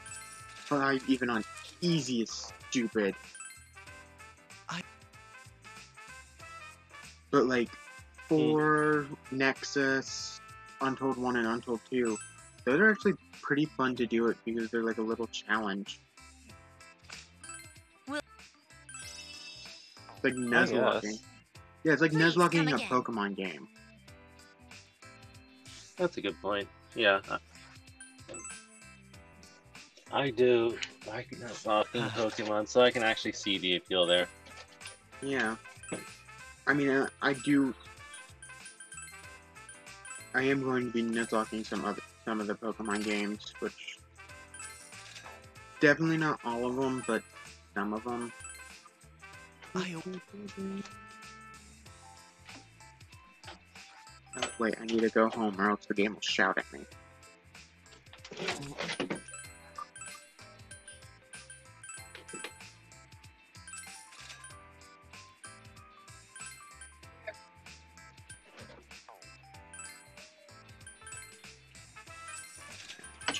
five, even on easy is stupid. I- But like 4, Nexus, Untold 1, and Untold 2. Those are actually pretty fun to do it because they're like a little challenge. Will- It's like Nuzlocking. guess. Yeah, it's like Please, Nuzlocking a again. Pokemon game. That's a good point. Yeah. I- I do like Nuzlocking Pokemon, so I can actually see the appeal there. Yeah. I mean, uh, I do. I am going to be nuzlocking some other some of the Pokemon games, which definitely not all of them, but some of them. Oh, wait, I need to go home, or else the game will shout at me.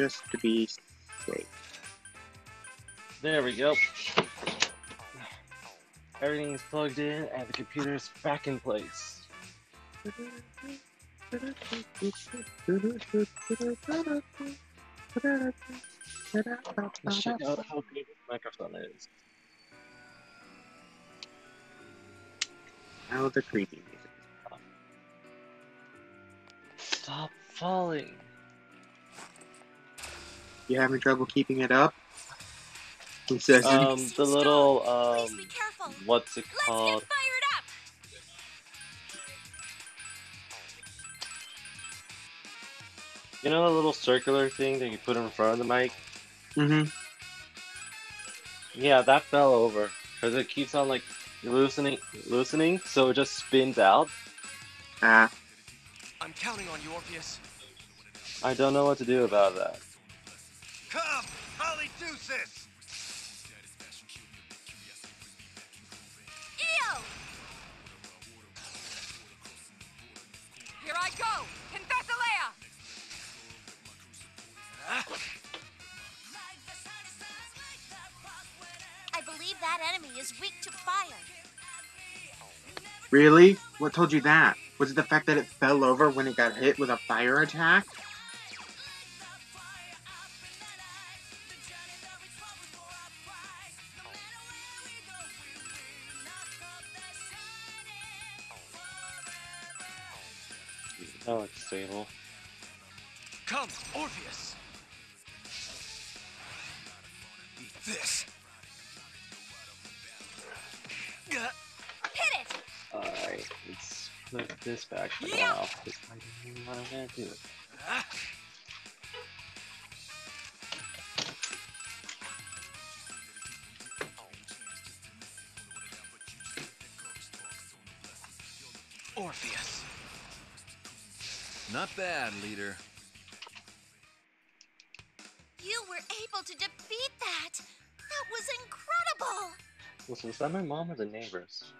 Just to be safe. There we go. Everything's plugged in and the computer's back in place. Let's check out how good this microphone is. Now the creepy music. Stop falling. You having trouble keeping it up? He says, Um, the little Please um, what's it called? get fired up. You know the little circular thing that you put in front of the mic? mm-hmm. Yeah, that fell over because it keeps on like loosening, loosening, so it just spins out. Ah, I'm counting on you, Orpheus. I don't know what to do about that. Come, Polydeuces! Io! Here I go! Penthesilea! I believe that enemy is weak to fire. really? What told you that? Was it the fact that it fell over when it got hit with a fire attack? For Yeah. now. 'cause I don't know what I'm gonna do. Ah. Orpheus. Not bad, leader. You were able to defeat that. That was incredible. Was, was that my mom or the neighbors?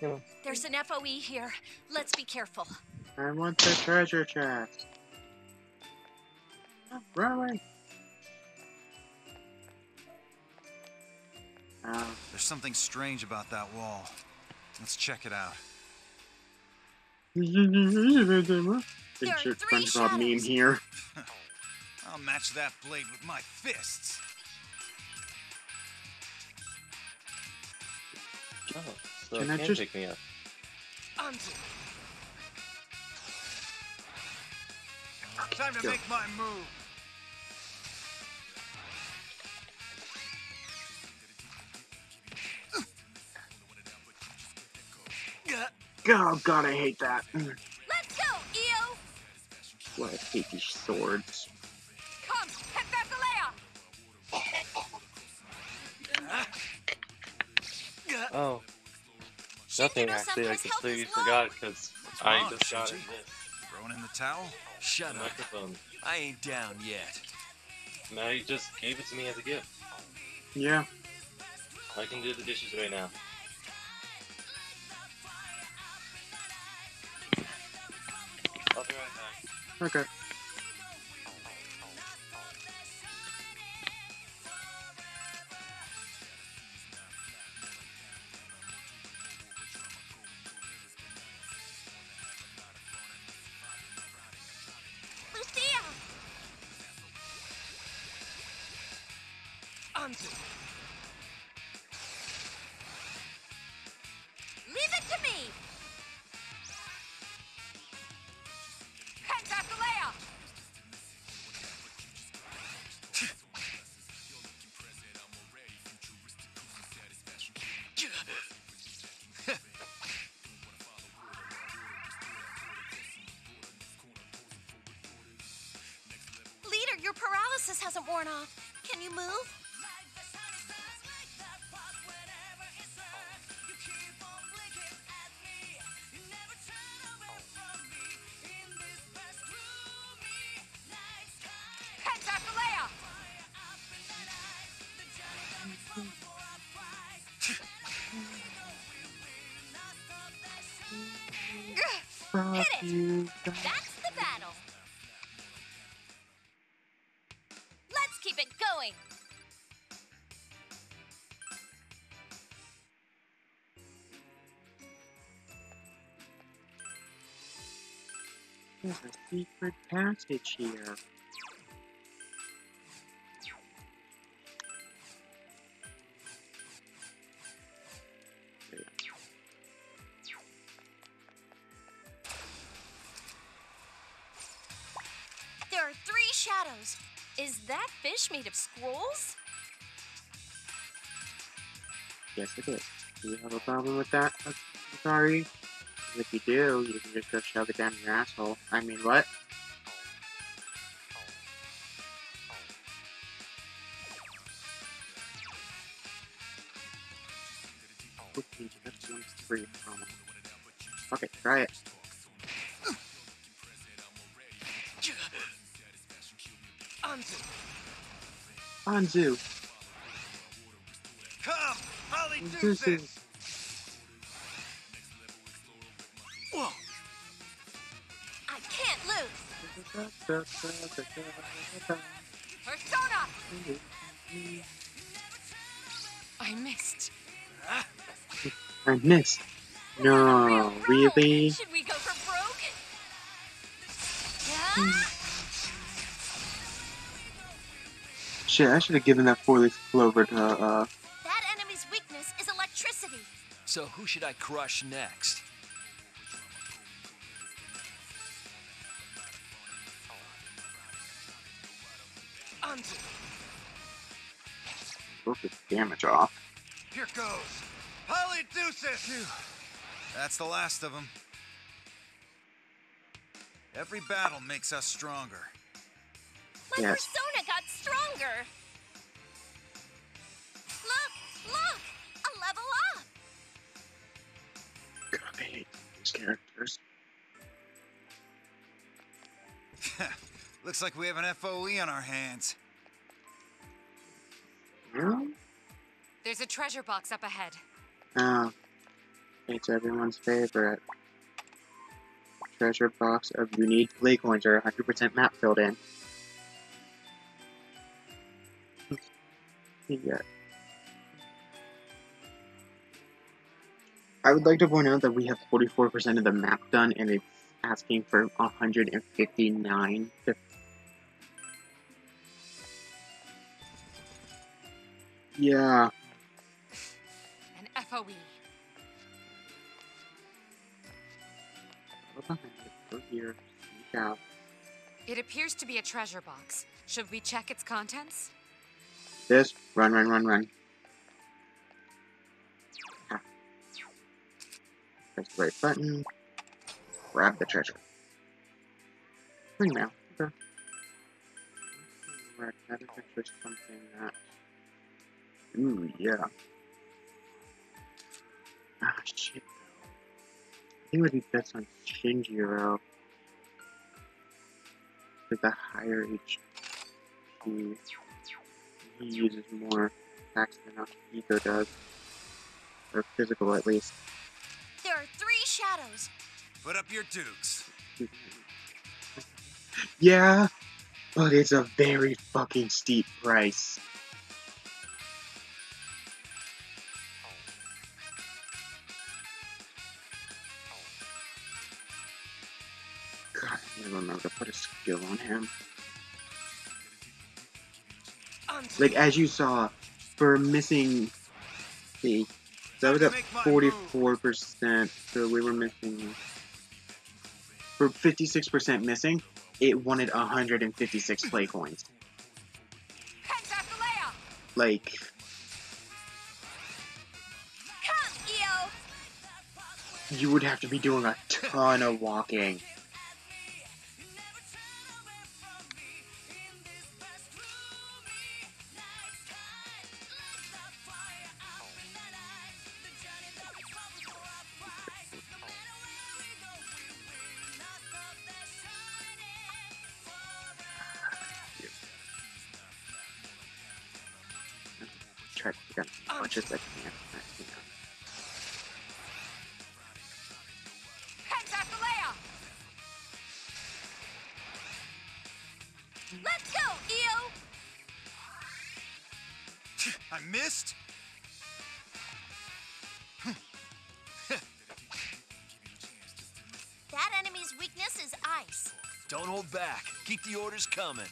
You know, There's an FOE here. Let's be careful. I want the treasure chest. Oh, run away. Oh, There's something strange about that wall. Let's check it out. insert There are three SpongeBob meme shadows. here. I'll match that blade with my fists. oh, so Can it I can just- pick me up. Onto. Time to Go. make my move. Gah. Oh god, I hate that. Let's go, Io. What I hate these swords. Nothing Shingano actually. I Senpai's health completely forgot because I just got Shinji? this Throwing in the towel? Shut up. microphone. I ain't down yet. Now you just gave it to me as a gift. Yeah. I can do the dishes right now. I'll be right back. Okay. Hit it! That's the battle! Let's keep it going! There's a secret passage here. Scrolls? Yes, it is. Do you have a problem with that? Uh, Sorry. If you do, you can just go shove it down your asshole. I mean, what? Okay, try it. Anzu. Come! Poly This Deuces! Whoa! I can't lose. Persona! I missed. I missed. No, really? Shit, I should have given that four leaf clover to, uh, That enemy's weakness is electricity. So who should I crush next? both its damage off. Here goes! Holly Deuces! That's the last of them. Every battle makes us stronger. My Yes. persona got. Look, look, a level up. God, I hate these characters. Looks like we have an FOE on our hands. Really? There's a treasure box up ahead. Oh, it's everyone's favorite. Treasure box of unique play coins are 100% map filled in. Yeah. I would like to point out that we have 44% of the map done and it's asking for 159 Yeah, An. FOE. go behind it, go here, sneak. It appears to be a treasure box. Should we check its contents? This, run, run, run, run. Ah. Press the right button. Grab the treasure. Ring now. Okay. Right, that is actually something that. Ooh, yeah. Ah, shit. I think it would be best on Shinjiro. With a higher HP he uses more attacks than Akihiko does. Or physical, at least. There are three shadows. Put up your dukes. Yeah, but it's a very fucking steep price. God, I never remember to put a skill on him. Like, as you saw, for missing. See, that was at forty-four percent. So we were missing. For fifty-six percent missing, it wanted hundred and fifty-six play coins. Like, you would have to be doing a ton of walking. Much as I can. Heads after Leia! Let's go, Io! I missed? That enemy's weakness is ice. Don't hold back. Keep the orders coming.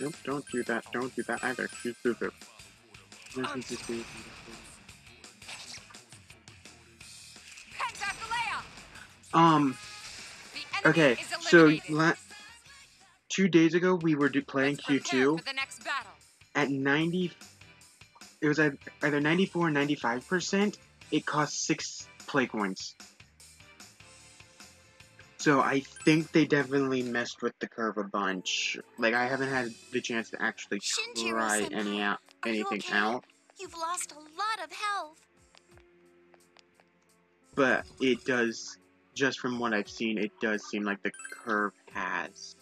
Nope, don't do that. Don't do that either. Use Boo Heads after Leia! Um, okay, so la- two days ago we were do- playing Persona Q2 the next at 90. It was at either 94 or 95 percent. It cost six play coins. So I think they definitely messed with the curve a bunch. Like I haven't had the chance to actually try any out anything okay? out, You've lost a lot of health. but it does. Just from what I've seen, it does seem like the curve has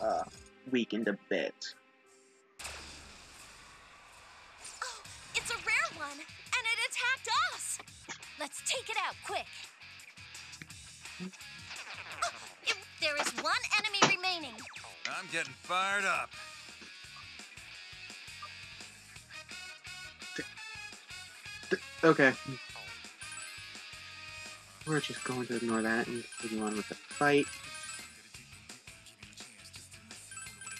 uh, weakened a bit. Oh, it's a rare one, and it attacked us. Let's take it out quick. It- there is one enemy remaining. I'm getting fired up. Okay. We're just going to ignore that and continue on with the fight.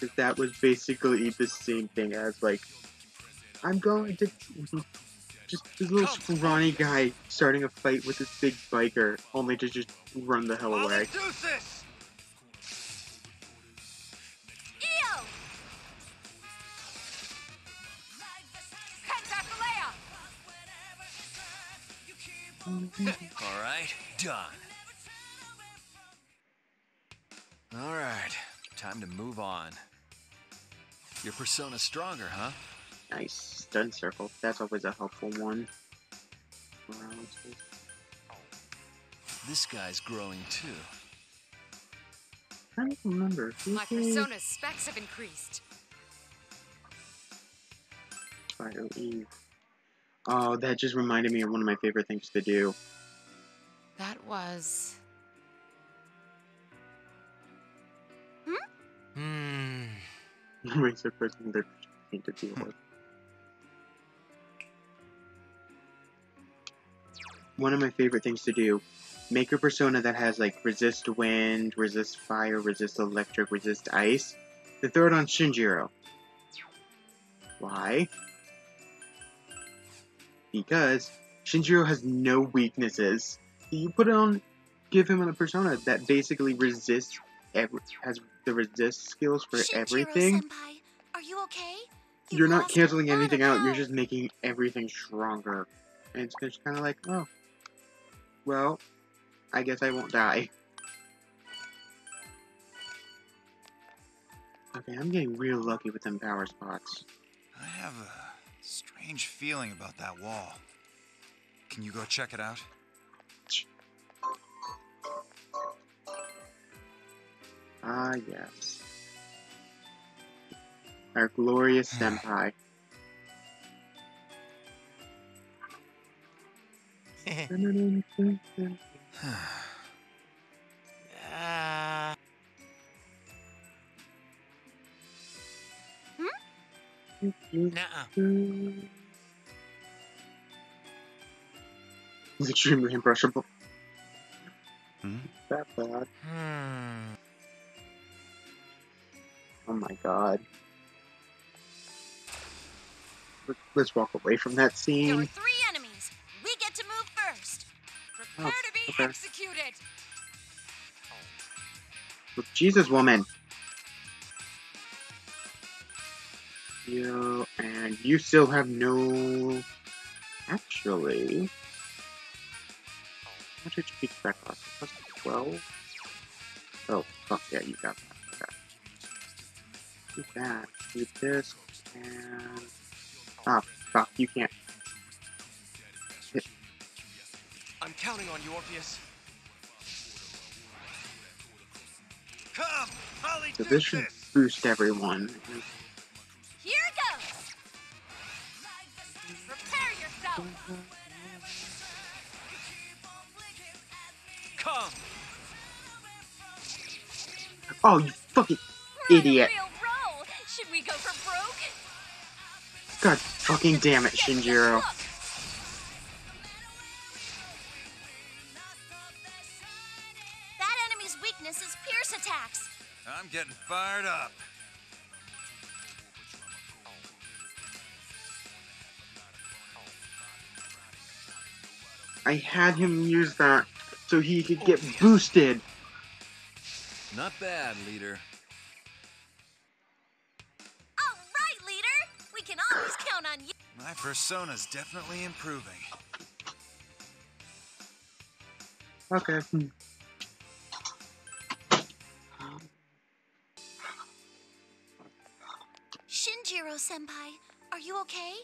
'Cause that was basically the same thing as, like, I'm going to. Just this little scrawny guy starting a fight with this big biker, only to just run the hell away. All right, done. All right, time to move on. Your persona's stronger, huh? Nice stun circle. That's always a helpful one. This guy's growing too. I don't remember. My Who persona's specs have increased. Fire Eve? Oh, that just reminded me of one of my favorite things to do. That was. Hmm. Makes the person they're thing to deal with. One of my favorite things to do, make a persona that has like resist wind, resist fire, resist electric, resist ice, then throw it on Shinjiro. Why? Because Shinjiro has no weaknesses. You put on, give him a persona that basically resists, every, has the resist skills for everything. Senpai, are you okay? You're not canceling anything out, you're just making everything stronger. And it's just kind of like, oh, well, I guess I won't die. Okay, I'm getting real lucky with them power spots. I have a strange feeling about that wall. Can you go check it out? Ah, yes. Our glorious senpai. Uh, nuh-uh. He's extremely impressionable. Hmm? That bad. Hmm. Oh my god. Let- Let's walk away from that There are scene. three enemies. We get to move first. Prepare Oh, to be okay. executed. Jesus, woman. You and you still have no. Actually, how much HP does that cost? It costs twelve. Oh fuck yeah, you got that. Okay. Do that. Do this and. Ah fuck, you can't. I'm counting on you, Orpheus. Come, Holly, So this should boost everyone. Come. Oh, you fucking idiot! a real roll. Should we go for broke? God fucking damn it, Shinjiro. That enemy's weakness is pierce attacks. I'm getting fired up. I had him use that so he could get boosted. Not bad, leader. All right, leader. We can always count on you. My persona's definitely improving. Okay. Shinjiro senpai, are you okay?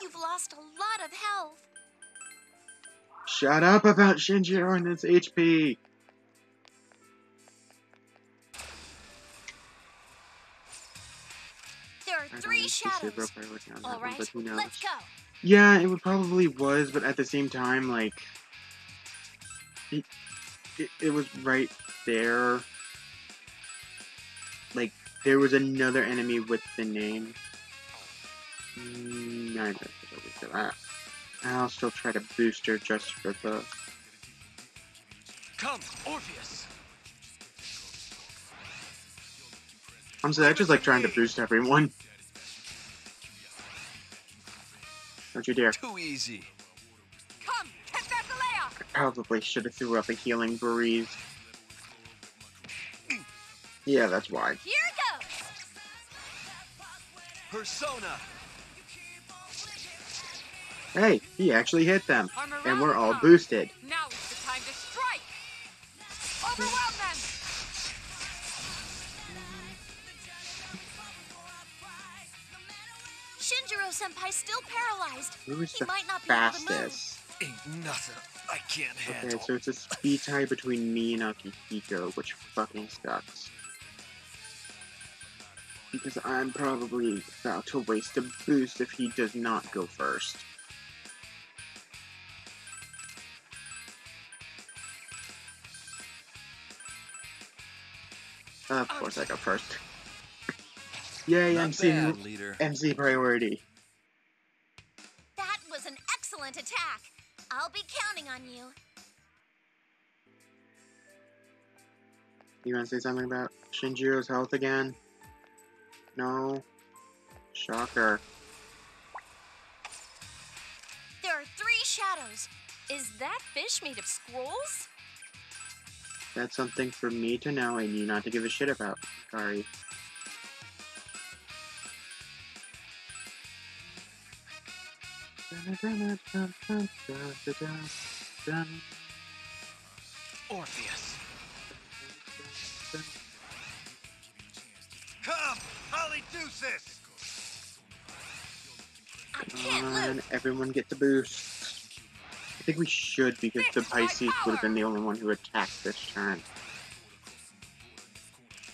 You've lost a lot of health. Shut up about Shinjiro and his HP. There are three know, she's super shadows. priority on that All right, but who knows? let's go. Yeah, it would probably was, but at the same time, like, it, it, it was right there. Like, there was another enemy with the name. Mm, I don't think I'll for that. I'll still try to boost her just for the. Come, Orpheus. I'm sorry, I just like trying to boost everyone. Don't you dare. Too easy. Come. I probably should have threw up a healing breeze. Yeah, that's why. Here goes. Persona. Hey, he actually hit them. And we're all boosted. Now is the time to strike. Overwhelm them. Shinjiro senpai's still paralyzed. Who is he the might not be able to move. fastest? Ain't nothing I can't handle. Okay, so it's a speed tie between me and Akihiko, which fucking sucks. Because I'm probably about to waste a boost if he does not go first. Of course I go first. Yay, Not MC, bad, leader. MC priority. That was an excellent attack. I'll be counting on you. You want to say something about Shinjiro's health again? No? Shocker. There are three shadows. Is that fish made of scrolls? That's something for me to know and you not to give a shit about. Sorry. Orpheus. Come, Holly Deuces. I can't Come on, move. everyone get the boost. I think we should because the Pisces would have been the only one who attacked this turn.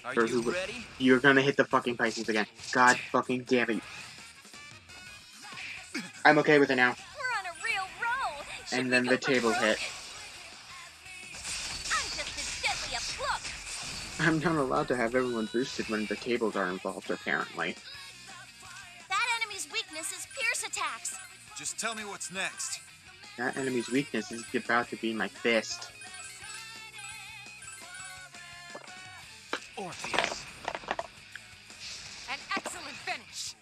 Are Or you who, ready? You're gonna hit the fucking Pisces again. God fucking damn it. I'm okay with it now. We're on a real roll. And then the for table hit. I'm just as deadly a flook. I'm not allowed to have everyone boosted when the tables are involved, apparently. That enemy's weakness is pierce attacks. Just tell me what's next. That enemy's weakness is about to be my fist. Orpheus. An excellent finish.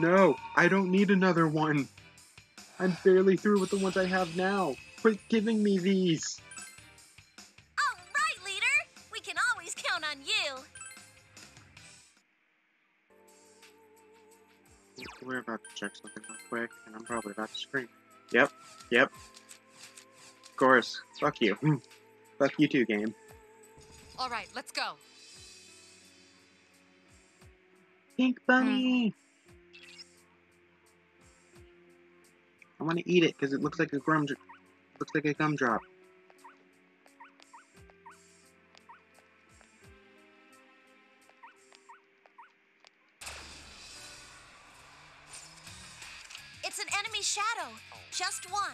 No, I don't need another one. I'm barely through with the ones I have now. Quit giving me these. We're about to check something real quick, and I'm probably about to scream. Yep, yep. Of course. Fuck you. Hmm. Fuck you too, game. All right, let's go. Pink bunny! I want to eat it because it looks like a gum. dr- Looks like a gumdrop. Just one.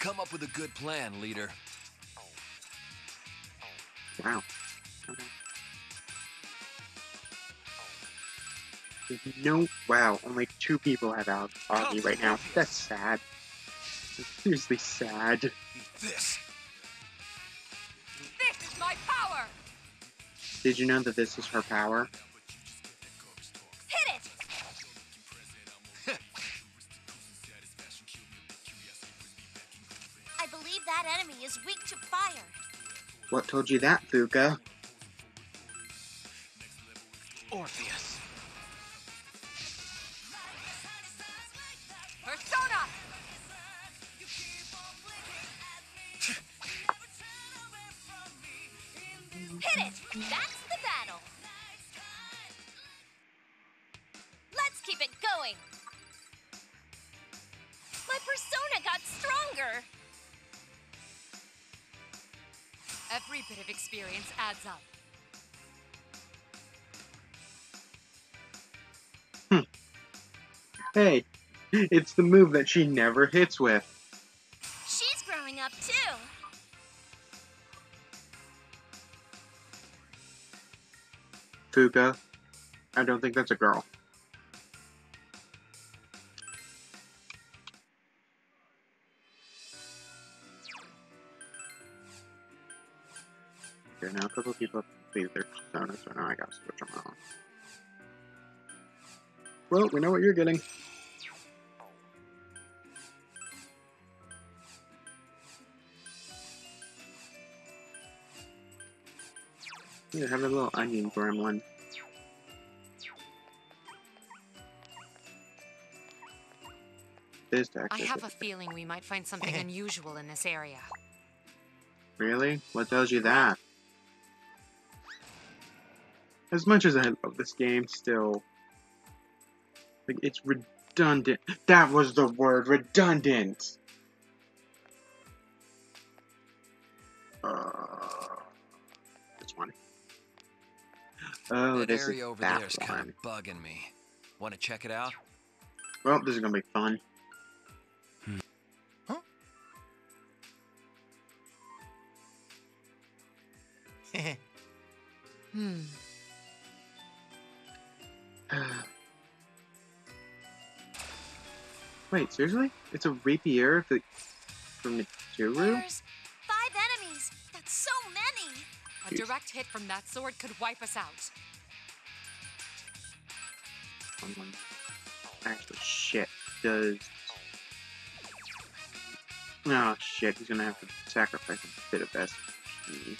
Come up with a good plan, leader. Wow. Okay. No. Wow, only two people have Al- Augie right now. That's sad. That's seriously sad. This. This is my power! Did you know that this is her power? What told you that, Fuka? It's the move that she never hits with. She's growing up too. Fuka, I don't think that's a girl. Okay, now a couple people have completed their personas, so now I gotta switch them on. Well, we know what you're getting. Here, have a little onion gremlin. This I have a feeling we might find something unusual in this area. Really? What tells you that? As much as I love this game, still. Like, it's redundant. That was the word, redundant! Oh, that this area is over that there is kind of bugging me. Want to check it out? Well, this is gonna be fun. Hmm. Wait, seriously? It's a rapier that, from Mitsuru? There's A direct hit from that sword could wipe us out. Actually, shit. Does. Oh, shit. He's gonna have to sacrifice a bit of SP.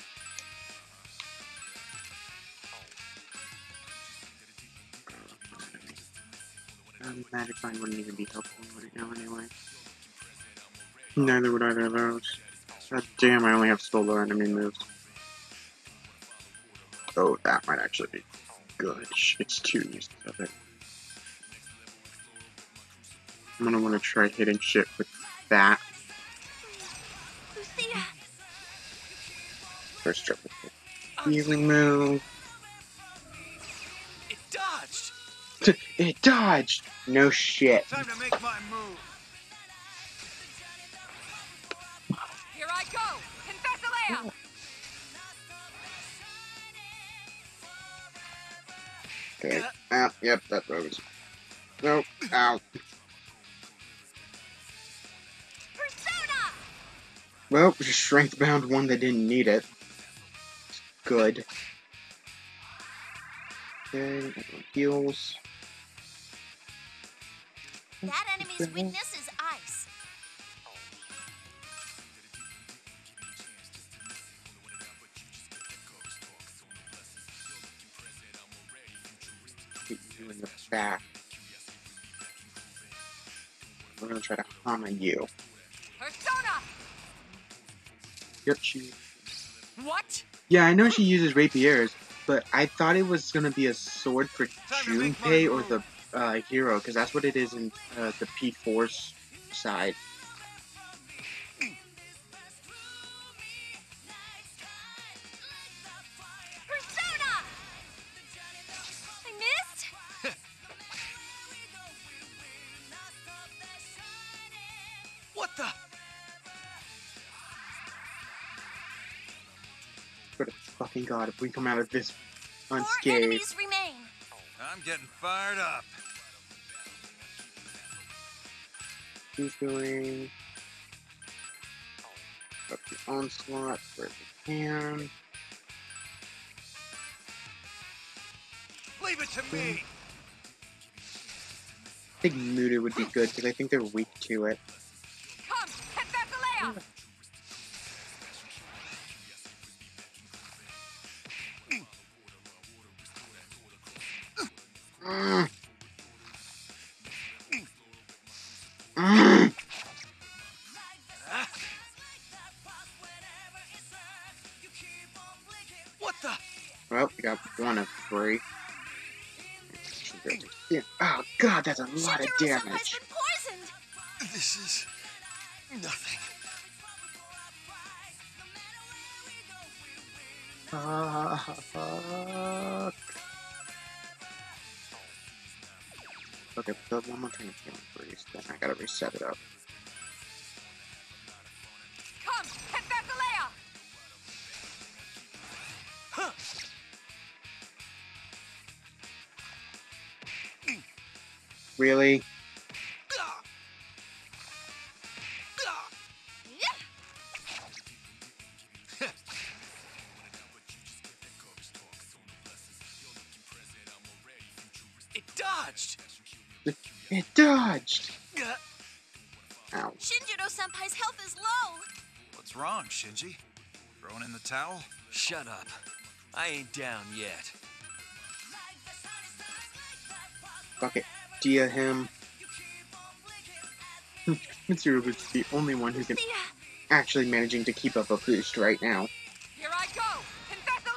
Um, Magic Find wouldn't even be helpful right now, anyway. Neither would either of those. God damn, I only have solo enemy moves. Oh, that might actually be good. It's two uses of it. I'm gonna want to try hitting shit with that. Lucia. First triple hit. Healing move. It dodged. It dodged! No shit. Time to make my move. Here I go! Confessalea! Okay. Ah, yep, that goes. Nope. Ow. Persona. Well, just strength bound one that didn't need it. Good. Okay, heals. That enemy's weakness back. We're gonna try to hama you. Persona! Yep, she. What? Yeah, I know she uses rapiers, but I thought it was gonna be a sword for Junpei or the uh, hero, because that's what it is in uh, the P4's side. God, if we come out of this Four unscathed, enemies remain. Oh, I'm getting fired up. He's doing up the onslaught where we can. Leave it to me. I think Mudo would be good because I think they're weak to it. God, that's a lot of Shinjiro-senpai's damage. been poisoned. This is nothing. Ah, fuck. Okay, build one more thing again first, then I gotta reset it up. Really? It dodged. It dodged! Ow. Shinjiro-senpai's health is low. What's wrong, Shinji? Throwing in the towel? Shut up. I ain't down yet. Fuck it. Dia him. Mitsuru was the only one who can The, uh, actually managing to keep up a boost right now. Here I go! Hephaestus!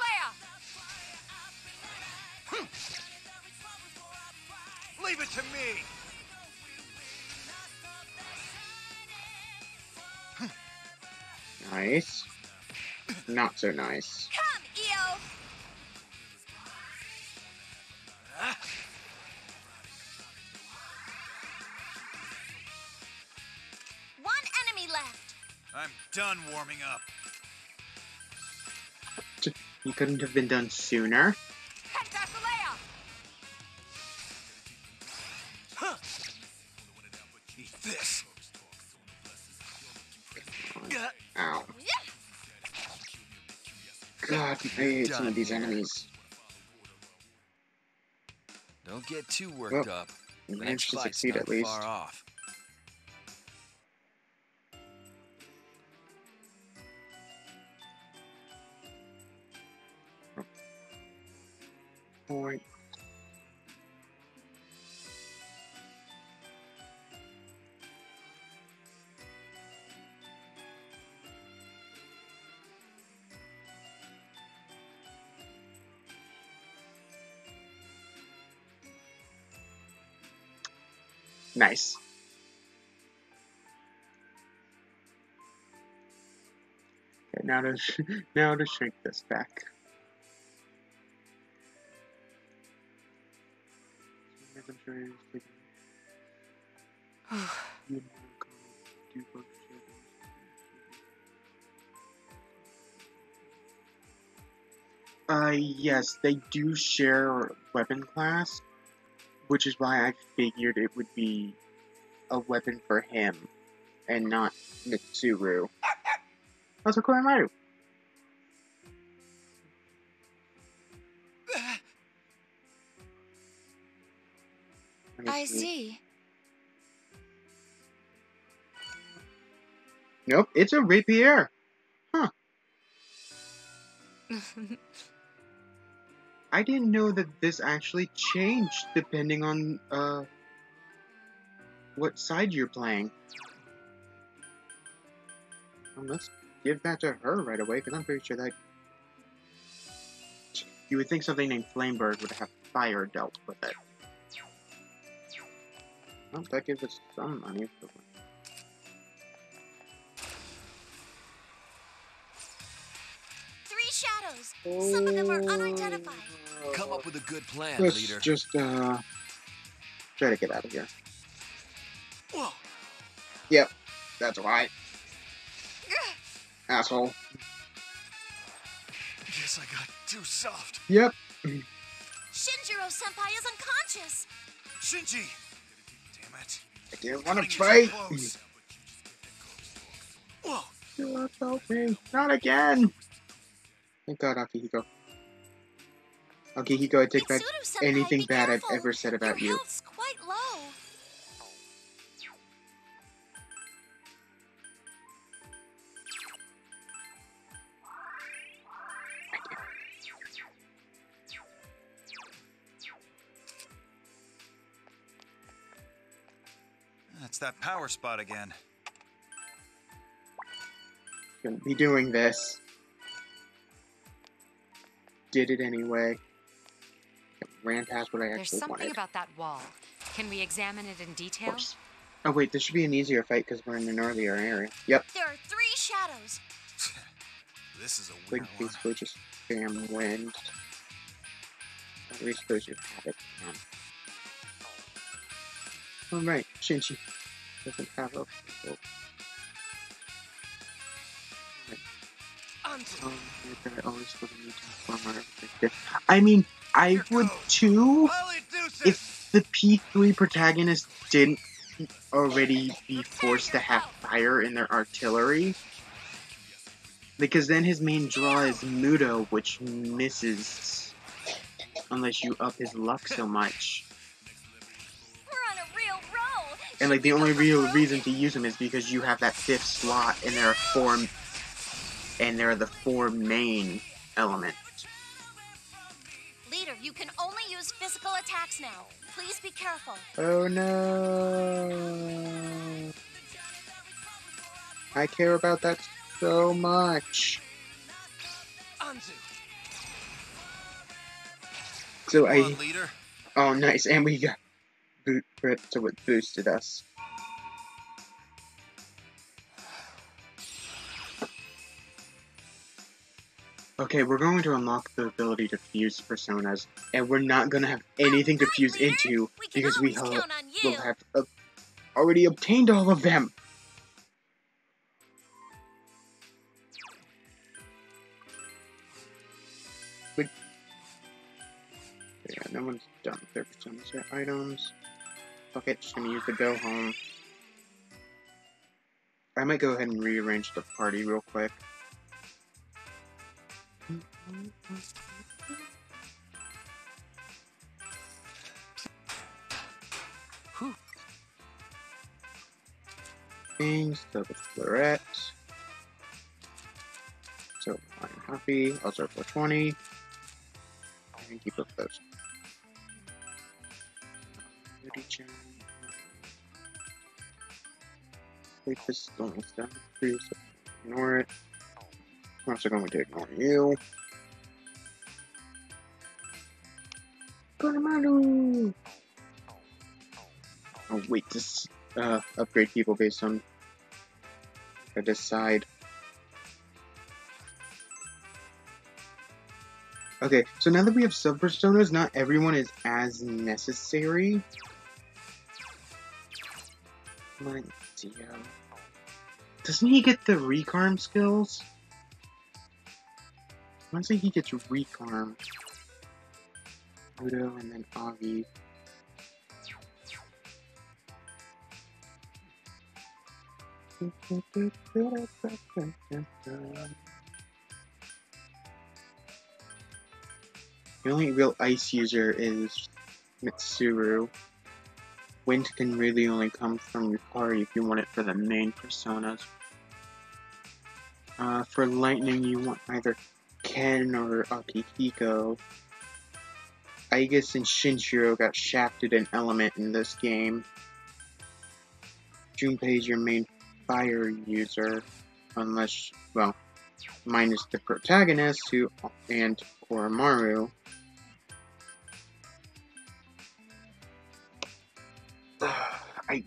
Leave it to me. Nice. Not so nice. Done warming up. You couldn't have been done sooner. Hephaestus! Eat this. Ow. God, I hate some of these enemies. Don't get too worked Well, up. We managed to succeed at least. far off. Nice. Okay, now to now to shrink this back. Uh, yes, they do share weapon class, which is why I figured it would be a weapon for him and not Mitsuru. That's what Koromaru. I see. Nope, it's a rapier. Huh. I didn't know that this actually changed depending on uh what side you're playing. Well, let's give that to her right away, because I'm pretty sure that you would think something named Flamebird would have fire dealt with it. Well, that gives us some money. Shadows. Some of them are unidentified. Come up with a good plan, Let's leader. just uh try to get out of here. Whoa. Yep, that's right. Asshole. Guess I got too soft. Yep. Shinjiro senpai is unconscious. Shinji! Damn it. I didn't want to fight. Whoa. You help me. Not again. Thank God, Akihiko. Akihiko, I take back anything bad careful. I've ever said about Your you. health's quite low. That's that power spot again. Shouldn't be doing this. Did it anyway. Ran past what I There's something wanted. about that wall. Can we examine it in detail? course. Oh wait, this should be an easier fight because we're in an earlier area. Yep. There are three shadows. This is a Like weird one. basically just spam wind. At least suppose you have it. Alright, Shinji doesn't have a. Oh. Um, I always feel the need to inform our objective. I mean, I would too if the P3 protagonist didn't already be forced to have fire in their artillery. Because then his main draw is Mudo, which misses unless you up his luck so much. We're on a real roll. And like the only real reason to use him is because you have that fifth slot and there are four and there are the four main elements. Leader, you can only use physical attacks now. Please be careful. Oh no. I care about that so much. So I on. Oh, nice, and we got boot crit, so it boosted us. Okay, we're going to unlock the ability to fuse personas, and we're not going to have anything to fuse into because we ha- will have uh, already obtained all of them. But yeah, no one's done their personas yet. Items. Okay, just gonna use the go home. I might go ahead and rearrange the party real quick. So the Florette. So I'm happy. Also for 20. And keep up those. Gem. Wait, this is almost done. Ignore it. I'm also going to ignore you. Oh wait, this uh upgrade people based on I decide. Okay, so now that we have sub personas, not everyone is as necessary. Mancio. Doesn't he get the recarm skills? I want to say he gets recarm. Udo and then Avi. The only real ice user is Mitsuru. Wind can really only come from Yukari if you want it for the main personas. Uh, for lightning, you want either Ken or Akihiko. Aigis and Shinjiro got shafted an element in this game. Junpei is your main fire user, unless, well, minus the protagonist who and Koromaru. I.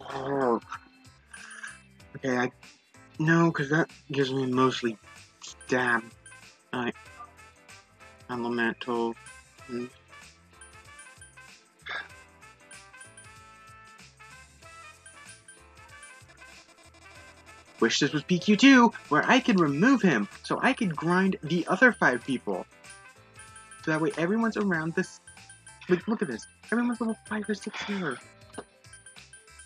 Okay, I. No, because that gives me mostly stab. I. Elemental. And- Wish this was PQ2, where I could remove him, so I could grind the other five people. So that way everyone's around this. Like, look at this. Everyone's level 5 or 6 here.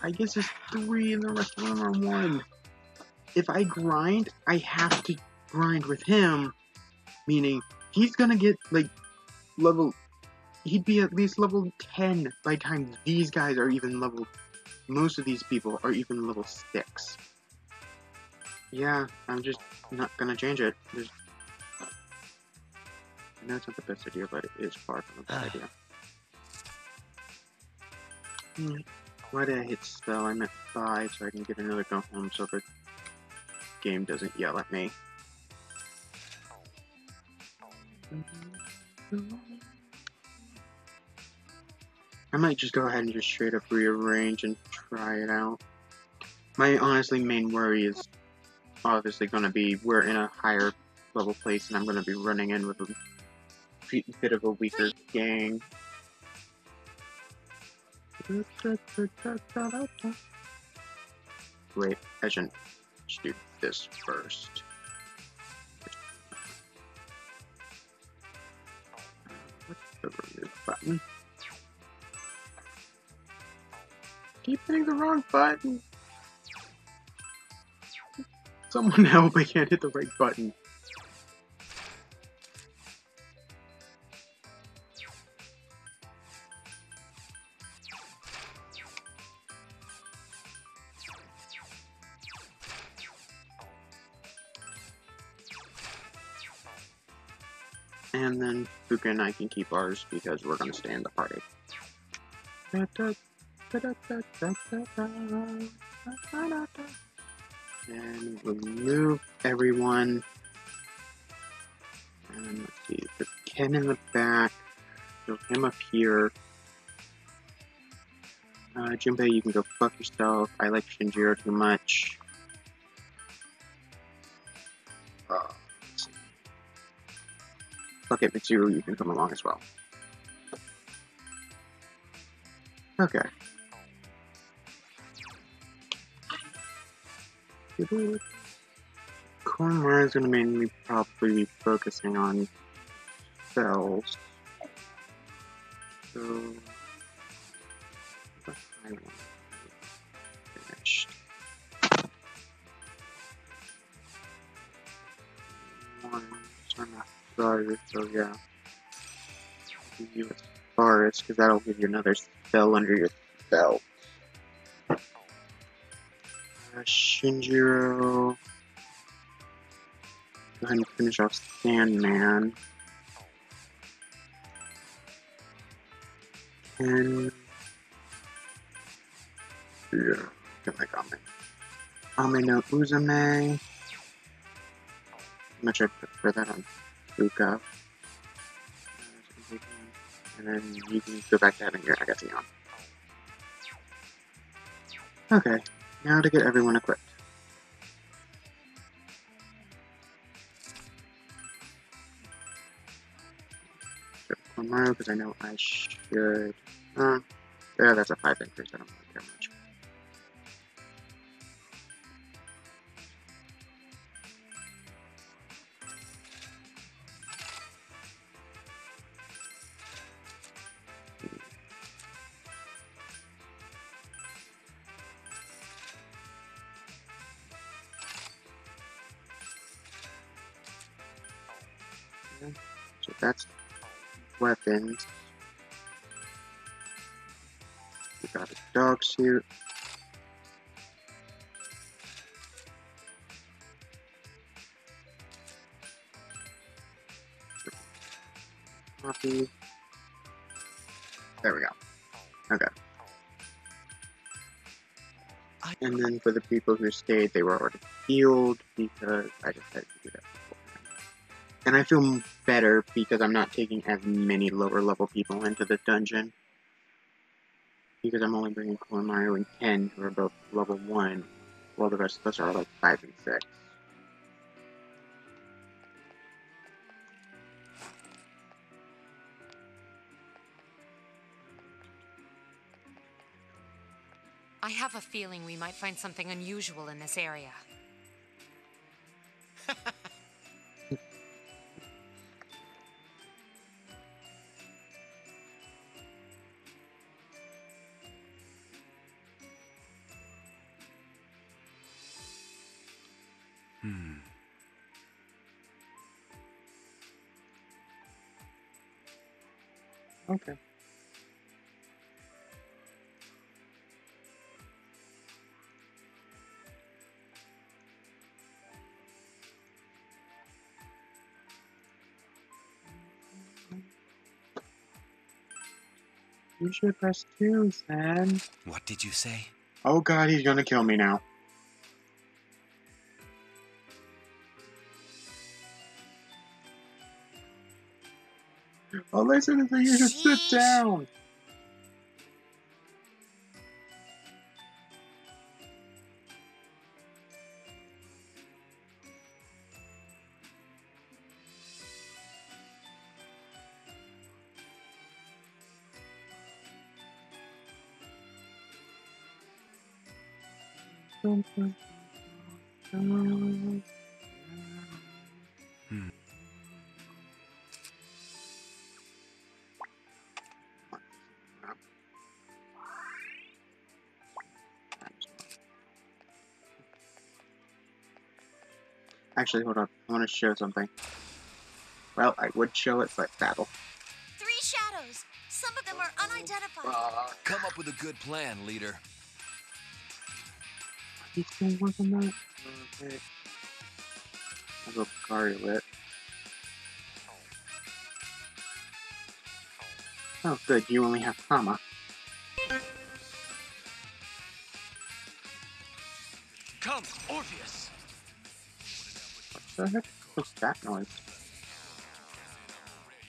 I guess there's 3 and the rest of them are 1. If I grind, I have to grind with him. Meaning, he's gonna get, like, level. He'd be at least level 10 by the time these guys are even level. Most of these people are even level 6. Yeah, I'm just not gonna change it. There's... I know it's not the best idea, but it is far from a bad idea. Hmm. Why did I hit spell? I meant buy so I can get another go home so the game doesn't yell at me. I might just go ahead and just straight up rearrange and try it out. My honestly main worry is obviously going to be we're in a higher level place and I'm going to be running in with a bit- of a weaker gang. Wait, I shouldn't do this first. The button? Keep hitting the wrong button. Someone help, I can't hit the right button. And I can keep ours because we're gonna stay in the party. And remove everyone. And let's see, Ken in the back. Throw him up here. Uh, Junpei, you can go fuck yourself. I like Shinjiro too much. Uh. Fuck it, Mitsuru, you can come along as well. Okay. Koromaru is going to mainly probably be focusing on spells. So, Forest, so yeah. You Forest, because that'll give you another spell under your belt. Uh, Shinjiro. Go ahead and finish off Sandman. And yeah, get my Ame. Ame no Uzume. How much I prefer that on Fuka. And then you can go back to having your Agati on. Okay, now to get everyone equipped. Tomorrow, because I know I should. Uh, yeah, that's a 5 increase. I don't really weapons. We got a dog suit. Copy. There we go. Okay. And then for the people who stayed, they were already healed because I just had to do that. And I feel better because I'm not taking as many lower level people into the dungeon. Because I'm only bringing Mario and Ken, who are both level 1, while the rest of us are like 5 and 6. I have a feeling we might find something unusual in this area. Okay. You should press two, Sam. What did you say? Oh god, he's gonna kill me now. Listen to you just sit Sheesh. down. Actually, hold on. I want to show something. Well, I would show it, but battle. Three shadows. Some of them are unidentified. Uh, come up with a good plan, leader. He's still working that? Okay. I'll go Kari lit. Oh, good. You only have Hama. Come, Orpheus. The heck was that noise?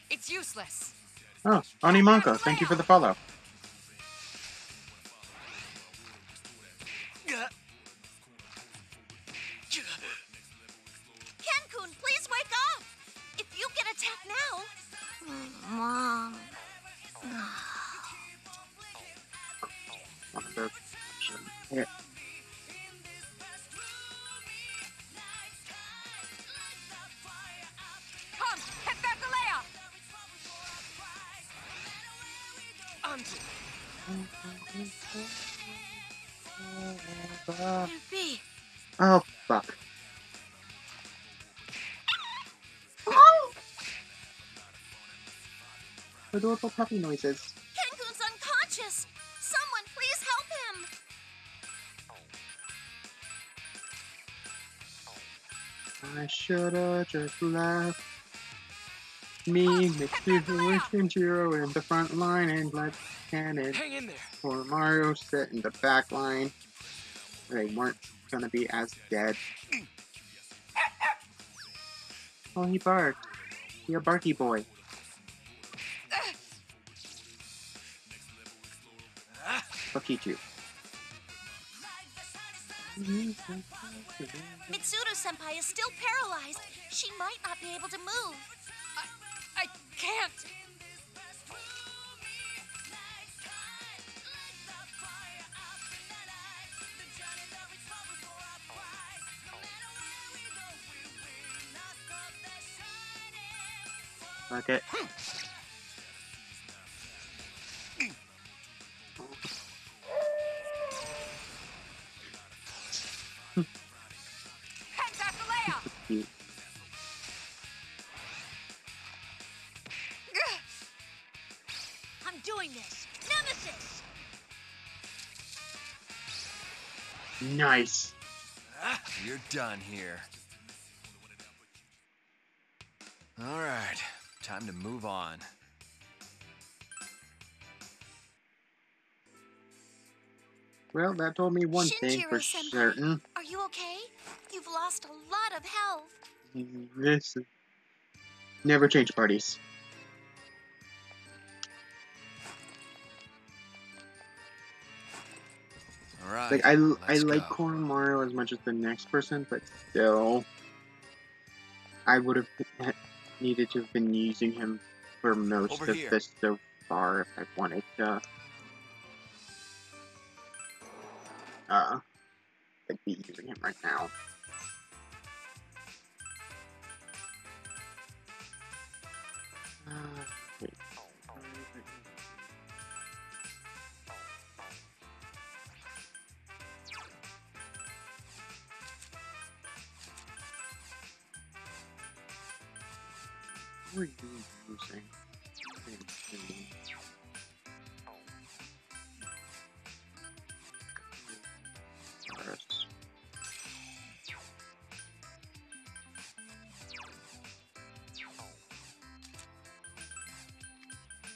It's useless. Oh, Onimonko, thank you for the follow. Adorable puppy noises. Ken-kun's unconscious! Someone please help him! I shoulda just left. Me, oh, Mitsuru, and Shinjiro in the front line, and let Cannon Hang in there. or Mario sit in the back line. They weren't gonna be as dead. Mm. Oh, he barked. He a barky boy. Pakichu. Mitsuru-senpai is still paralyzed. She might not be able to move. I can't! Fuck Nice. You're done here. All right, time to move on. Well, that told me one thing for certain. Are you okay? You've lost a lot of health. This never change parties. Like I, I like go. Koromaru as much as the next person, but still, I would have needed to have been using him for most Over of here. this so far if I wanted to. Uh, I'd be using him right now. Uh, wait. What are you using?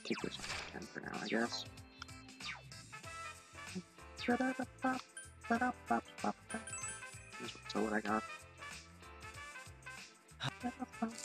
Take this on 10 for now, I guess. So what I got?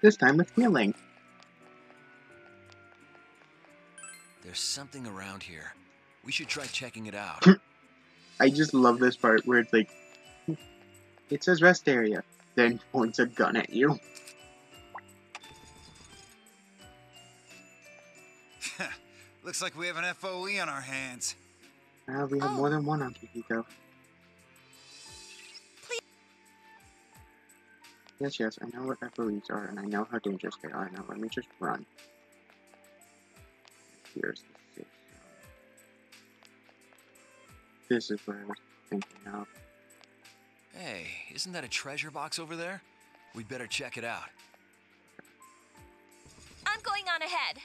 This time with healing. There's something around here. We should try checking it out. I just love this part where it's like, it says rest area, then points a gun at you. Looks like we have an FOE on our hands. Uh, we have more than one on Kikiko. Yes, yes, I know what FOEs are, and I know how dangerous they are. Now let me just run. Here's the safe zone. This is what I was thinking of. Hey, isn't that a treasure box over there? We'd better check it out. I'm going on ahead.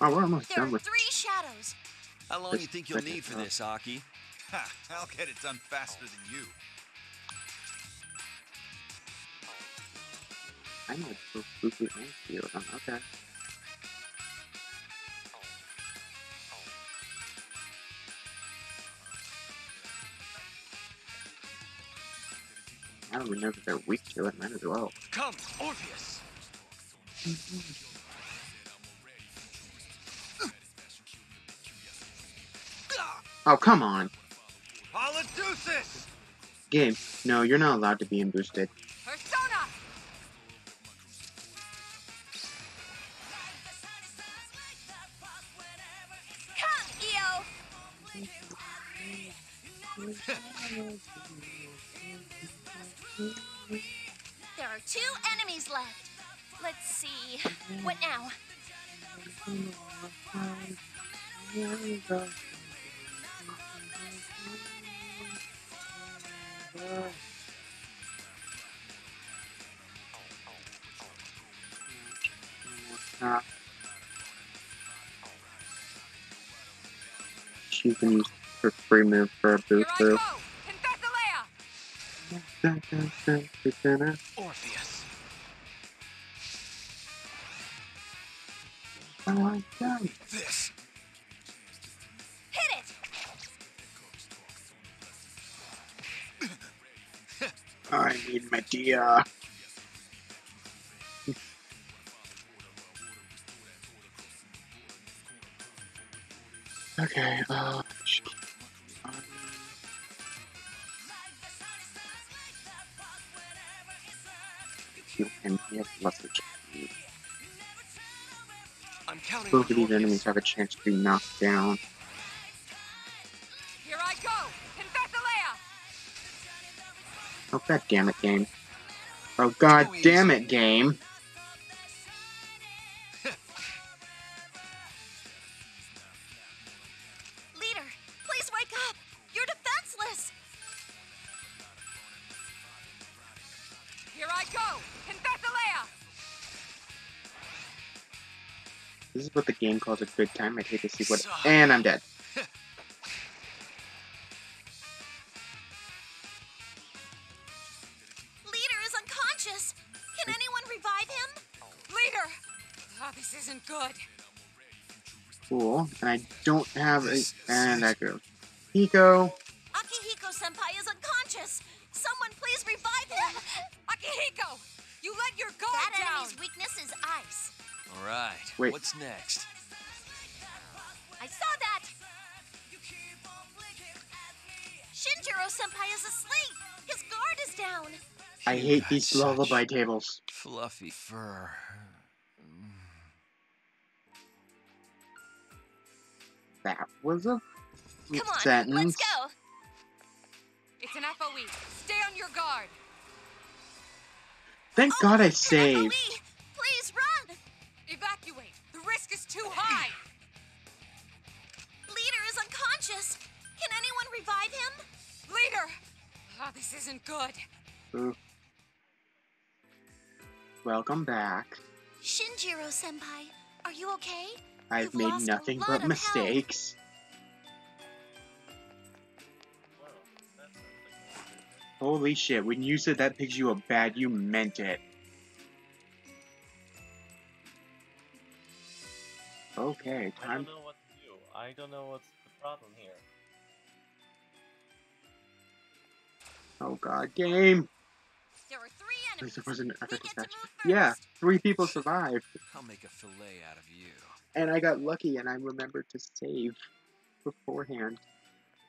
Oh, we're almost There done are three shadows. How long do you think you'll need for this, Aki? Ha! I'll get it done faster than you. I know it's so spooky and feel them. Oh, okay. I don't even know if they're weak to it. Might as well. Come, Orpheus! Oh, come on. Polydeuces! Game. No, you're not allowed to be in boosted. Persona! Come, Io. There are two enemies left. Let's see. What now? Her free for a Here boost I through. go! Orpheus! Oh my god. This! Hit it! I need my dia. okay, uh. Rescue him. He has less of a. I'm counting Both of these enemies have a chance to be knocked down. Here I go! Oh god damn it, game. Oh god damn it, game. Game calls a good time. I'd hate to see what. And I'm dead. Leader is unconscious! Can anyone revive him? Leader! Oh, this isn't good. Cool. And I don't have a. And that goes. Hiko. Akihiko senpai is unconscious! Someone please revive him! Akihiko! You let your guard That down! enemy's weakness is ice. All right. Wait. What's next? I hate these Such lullaby tables. Fluffy fur. That was a Come on, sentence. let's go! It's an FOE. Stay on your guard. Thank Oh, God I saved. FOE! Please run! Evacuate. The risk is too high. Leader is unconscious! Can anyone revive him? Leader! Oh, this isn't good. Ooh. Welcome back. Shinjiro senpai, are you okay? I've You've made nothing but of health. mistakes. Holy shit, when you said that picks you up bad, you meant it. Okay, I time. don't know what to do. I don't know what's the problem here. Oh god, game! There are three At least enemies. it wasn't We epic get dispatch. Yeah, three people survived. I'll make a fillet out of you. And I got lucky and I remembered to save beforehand.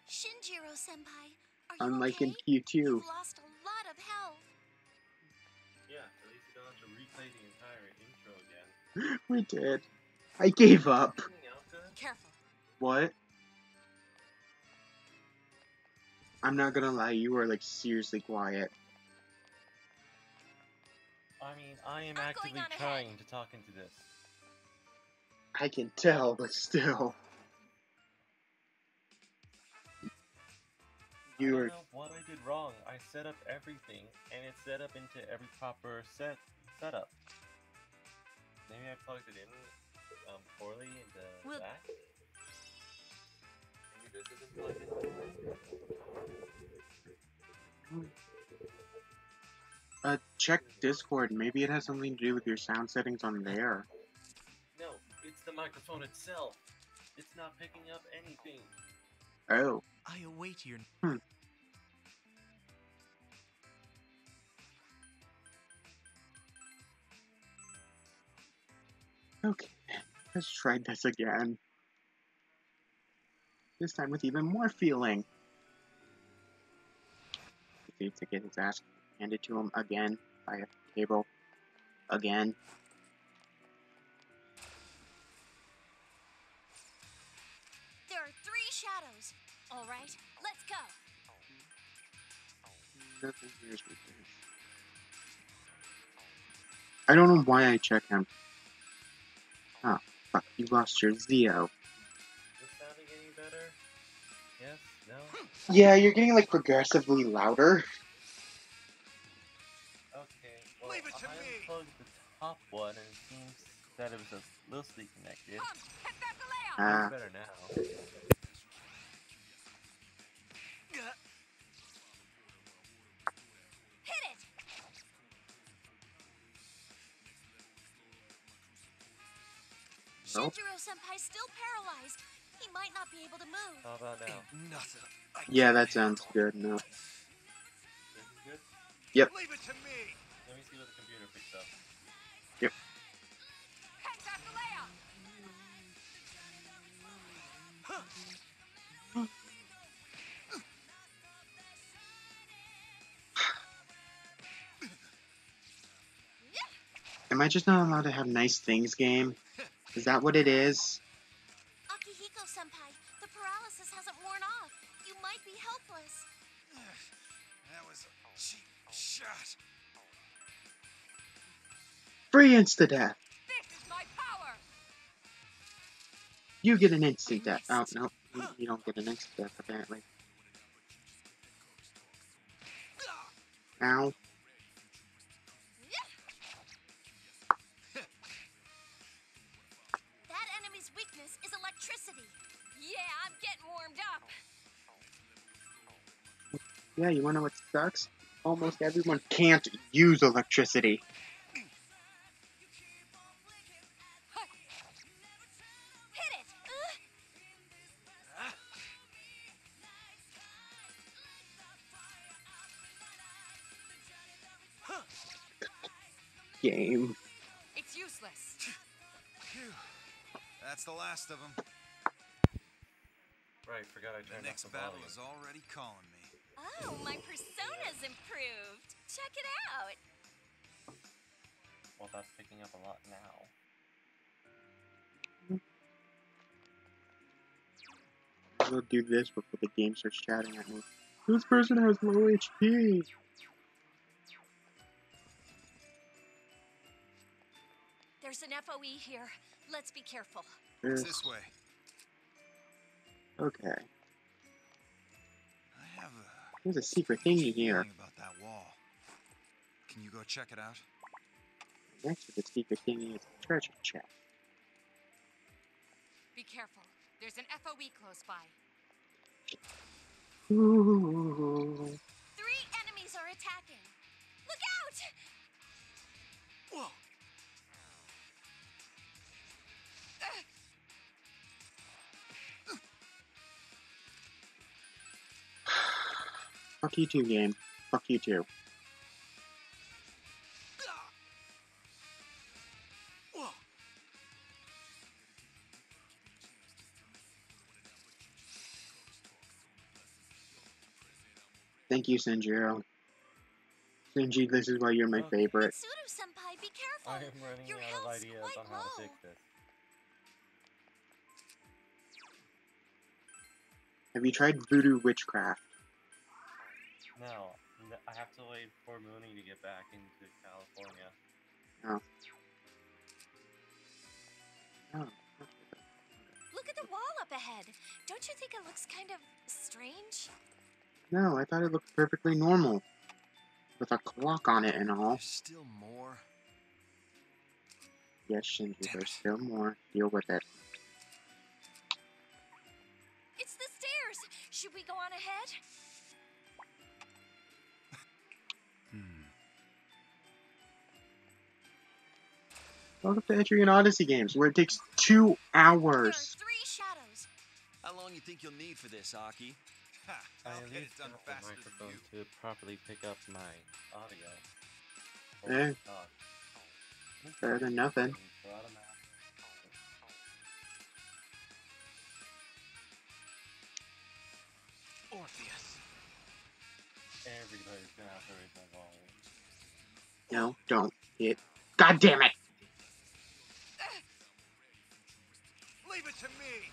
Shinjiro senpai, are you Unlike okay? in Q2. You've lost a lot of health. Yeah, at least you don't have to replay the entire intro again. we did. I gave up. Working out good? Careful. What? I'm not gonna lie, you are like seriously quiet. I mean, I am I'm actively going on ahead. trying to talk into this. I can tell, but still. You don't are. know what I did wrong. I set up everything, and it's set up into every proper set setup. Maybe I plugged it in um, poorly in the Well- back. Maybe this isn't plugged in. Uh, check Discord. Maybe it has something to do with your sound settings on there. No, it's the microphone itself. It's not picking up anything. Oh. I await your. Okay. Let's try this again. This time with even more feeling. He needs to get his ass handed to him again by a cable. Again. There are three shadows. All right, let's go. Nothing here is ridiculous. I don't know why I check him. Ah, oh, fuck, you lost your Zio. Is this sounding any better? Yes? No? Yeah, you're getting like progressively louder. Okay. Well, Leave it to I me. unplugged the top one, and it seems that it was a loosely connected. Come, Ah, It's better now. Hit it! Nope. Shinjiro senpai's still paralyzed. He might not be able to move. How about now? Nothing. Yeah, that sounds good. No. This is? Leave it to me. Am I just not allowed to have nice things game? Is that what it is? Akihiko senpai, the paralysis hasn't worn off. You might be helpless. That was a cheap shot. Free insta death. This is my power! You get an instant death. Oh no, you, you don't get an instant death apparently. Ow. Yeah, you wanna know what sucks? Almost everyone can't use electricity. Hit it! Ugh. Game. It's useless. That's the last of them. Right, forgot I The turned next off the battle volume. is already calling me. Oh, my persona's improved. Check it out. Well, that's picking up a lot now. I'll do this before the game starts chatting at me. This person has low HP. There's an FOE here. Let's be careful. It's this way. Okay. I have a There's a secret thingy here. about that wall. Can you go check it out? Next to the secret thingy is a treasure chest. Be careful. There's an FOE close by. Ooh. Three enemies are attacking. Look out! Fuck you too, game. Fuck you too. Thank you, Shinjiro. Shinji, this is why you're my favorite. Mitsuru senpai, be careful. I am running Your out of ideas quite on how to low. fix this. Have you tried voodoo witchcraft? No, I have to wait for Mooney to get back into California. No. Oh. Look at the wall up ahead. Don't you think it looks kind of strange? No, I thought it looked perfectly normal. With a clock on it and all. There's still more. Yes, Shinji, Damn there's still more. Deal with it. It's the stairs. Should we go on ahead? Welcome to Etrian Odyssey games, where it takes two There are hours. three shadows. How long you think you'll need for this, Aki? Ha! I I'll at get it least done the faster than microphone you. to properly pick up my audio. Eh. Better than nothing. It's a lot of math. Orpheus. Everybody's gonna have to raise my volume. No, don't. It. God damn it! Leave it to me!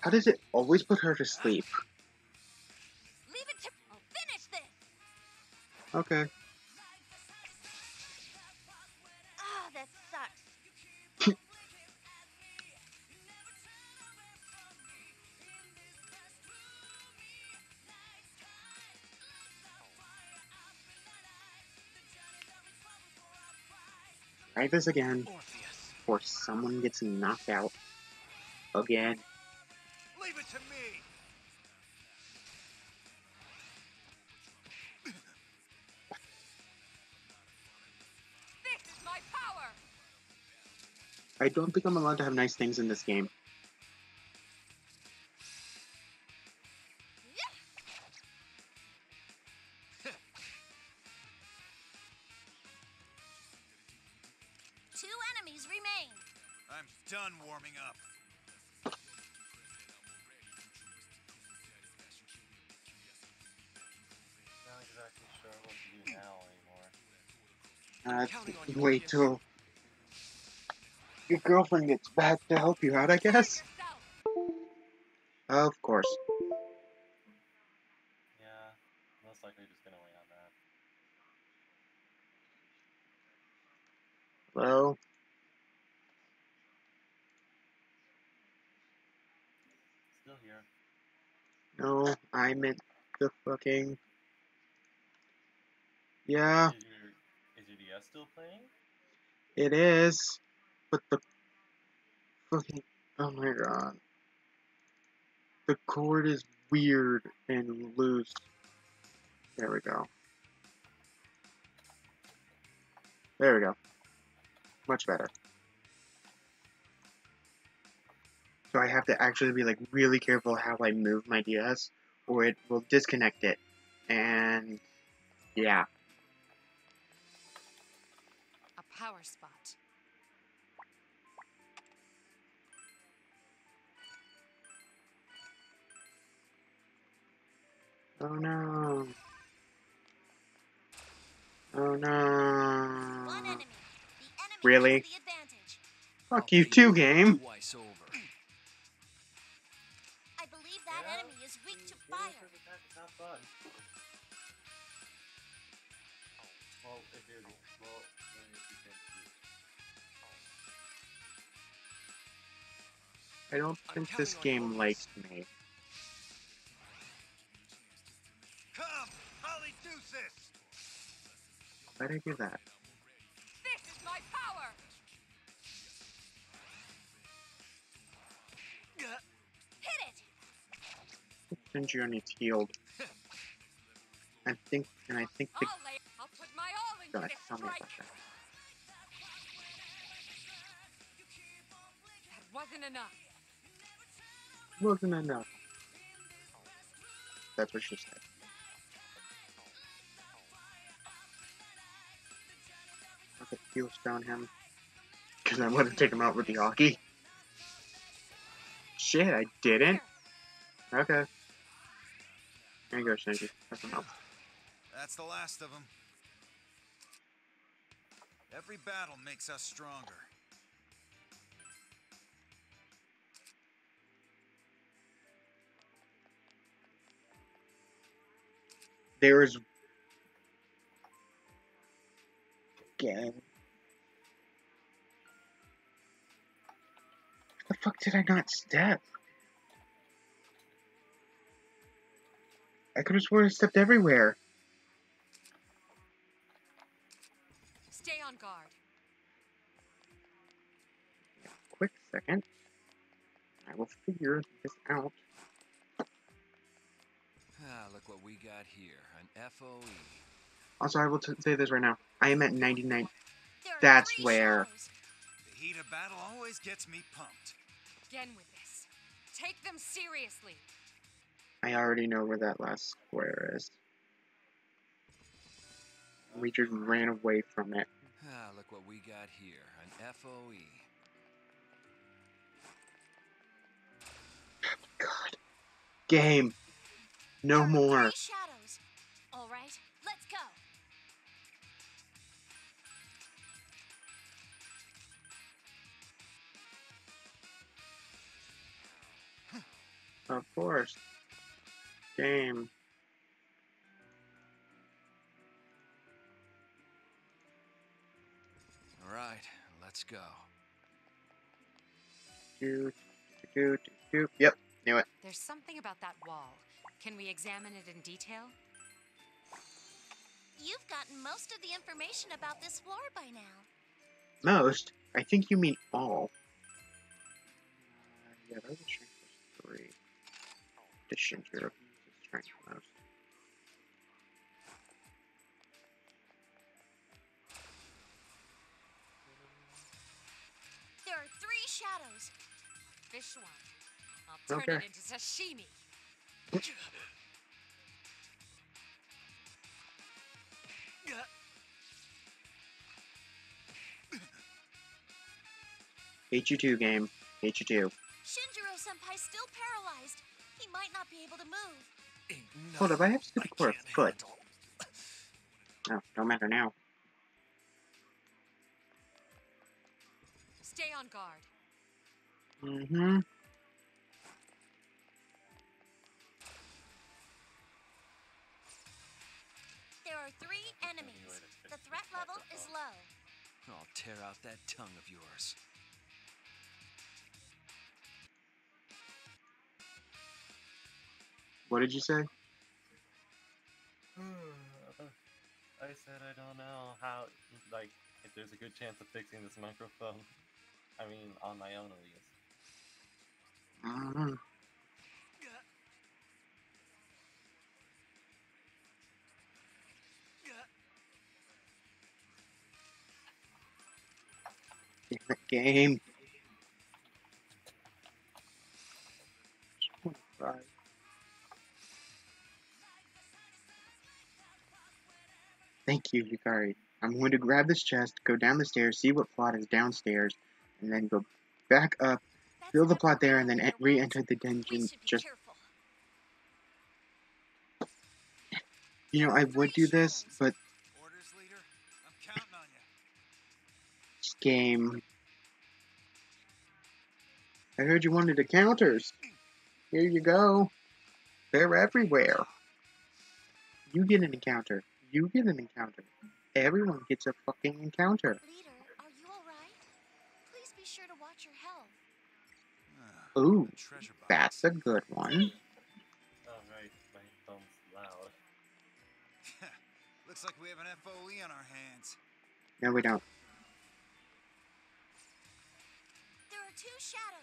How does it always put her to sleep? Leave it to. I'll finish this. Okay. Try this again, Orpheus. or someone gets knocked out. Again. Leave it to me! This is my power! I don't think I'm allowed to have nice things in this game. Uh, wait till your girlfriend gets back to help you out, I guess? Of course. Yeah, most likely just gonna wait on that. Hello? Still here. No, I meant the fucking. Yeah, Is your, is your DS still playing? it is. But the fucking. Oh my god. The cord is weird and loose. There we go. There we go. Much better. So I have to actually be like really careful how I move my DS or it will disconnect it. And yeah. Power spot. Oh no. Oh One no. enemy. The enemy Really? the. Fuck you too, game. Twice over. I don't think this game likes me. Come, Polydeuces! Why'd I do that? This is my power! Hit it! Shinjiro needs healed. I think, and I think the I'll lay. I'll put my all into God, this tell me about. That wasn't enough. Wasn't enough. That's what she said. I could heal stone him. Because I want to take him out with the hockey. Shit, I didn't. Okay. There you go, Shinji. That's him out. That's the last of them. Every battle makes us stronger. There's again. What the fuck did I not step? I could have sworn I stepped everywhere. Stay on guard. Quick second. I will figure this out. Ah, look what we got here. An. FOE. Also, I will t- say this right now. I am at 99. That's where- The heat of battle always gets me pumped. Again with this. Take them seriously. I already know where that last square is. We just ran away from it. Ah, look what we got here. An. FOE. God. Game. No There are more. Of course. Game. All right, let's go. Do, do, do, do. Yep, knew it. There's something about that wall. Can we examine it in detail? You've gotten most of the information about this floor by now. Most? I think you mean all. Uh, yeah, that was strength was three. The Shinjiro uses strength. There are three shadows. Fish one. I'll turn Okay. it into sashimi. Hate you too, game. Hate you too. Shinjiro Senpai's still paralyzed. He might not be able to move. Hold up, I have stupid core foot. No, don't matter now. Stay on guard. Mm-hmm. There are three enemies. The threat level is low. I'll tear out that tongue of yours. What did you say? I said I don't know how, like, if there's a good chance of fixing this microphone. I mean, on my own at least. Mm-hmm. Game. Thank you, Yukari. I'm going to grab this chest, go down the stairs, see what plot is downstairs, and then go back up, fill the plot there, and then re-enter the dungeon. Just you know, I would do this, but I'm counting on you. this game. I heard you wanted encounters. Here you go. They're everywhere. You get an encounter. You get an encounter. Everyone gets a fucking encounter. Leader, are you alright? Please be sure to watch your health. Ah, Ooh, a treasure box. that's a good one. Oh, right, my phone's loud. Looks like we have an FOE on our hands. No, we don't. There are two shadows.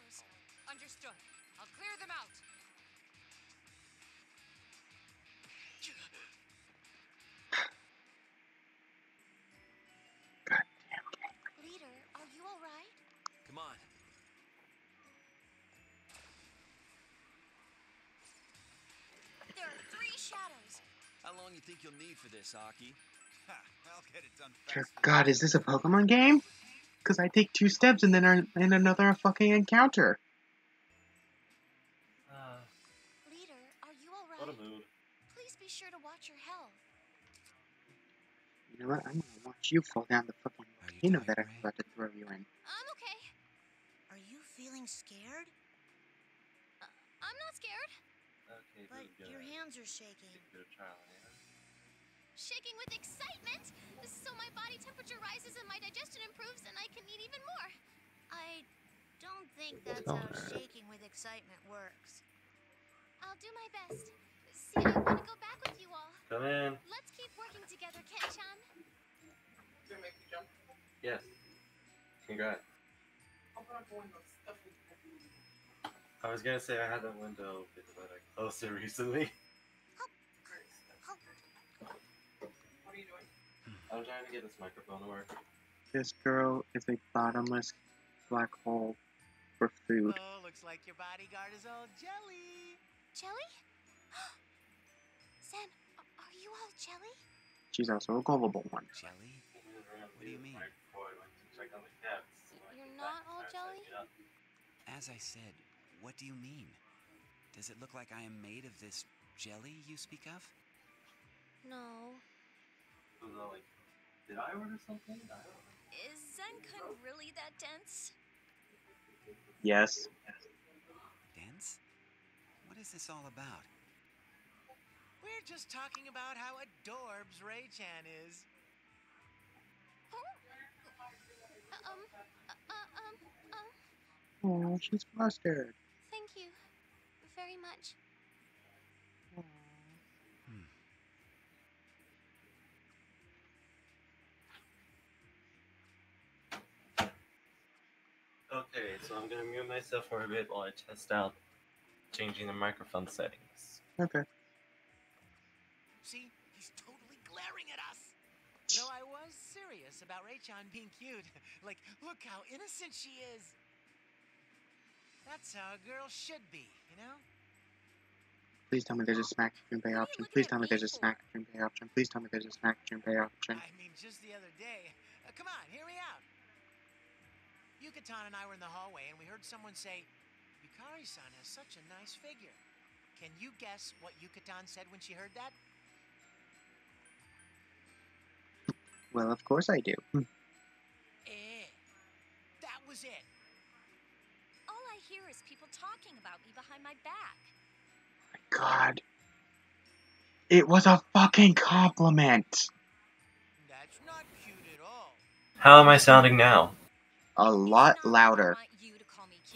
You think you'll need for this, Aki? Ha, I'll get it done Dear. God, is this a Pokemon game? Because I take two steps and then are in another fucking encounter. Uh, Leader, are you what a alright? mood. Please be sure to watch your health. You know what? I'm gonna watch you fall down the fucking volcano that I'm about to throw you in. I'm okay. Are you feeling scared? Uh, I'm not scared. Okay, But good, your hands are shaking. Good trial, yeah. Shaking with excitement. So my body temperature rises and my digestion improves and I can eat even more. I don't think that's how shaking with excitement works. I'll do my best. See, I want to go back with you all. Come in. Let's keep working together, Ken-chan. Yes. Congrats. I was gonna say I had the window open, but I closed it recently. I'm trying to get this microphone to work. This girl is a bottomless black hole for food. Oh, looks like your bodyguard is all jelly. Jelly? Sen, are you all jelly? She's also a gullible one. Jelly? What do you mean? You're not all jelly? As I said, what do you mean? Does it look like I am made of this jelly you speak of? No. Did I order something? I don't know. Is Zen-kun really that dense? Yes. Dense? What is this all about? We're just talking about how adorbs Rei-chan is. Uh, um, uh, uh, um, um, Oh, she's flustered. Okay, so I'm gonna mute myself for a bit while I test out changing the microphone settings. Okay. See, he's totally glaring at us. Though I was serious about Rei-chan being cute. like, look how innocent she is. That's how a girl should be, you know? Please tell me there's a smack Junpei option. Please tell me there's a smack Junpei option. Please tell me there's a smack Junpei option. I mean, just the other day. Uh, come on, hear me out. Yuka-tan and I were in the hallway and we heard someone say, Yukari-san has such a nice figure. Can you guess what Yuka-tan said when she heard that? Well, of course I do. Hmm. Eh. That was it. All I hear is people talking about me behind my back. God. It was a fucking compliment. That's not cute at all. How am I sounding now? A lot louder.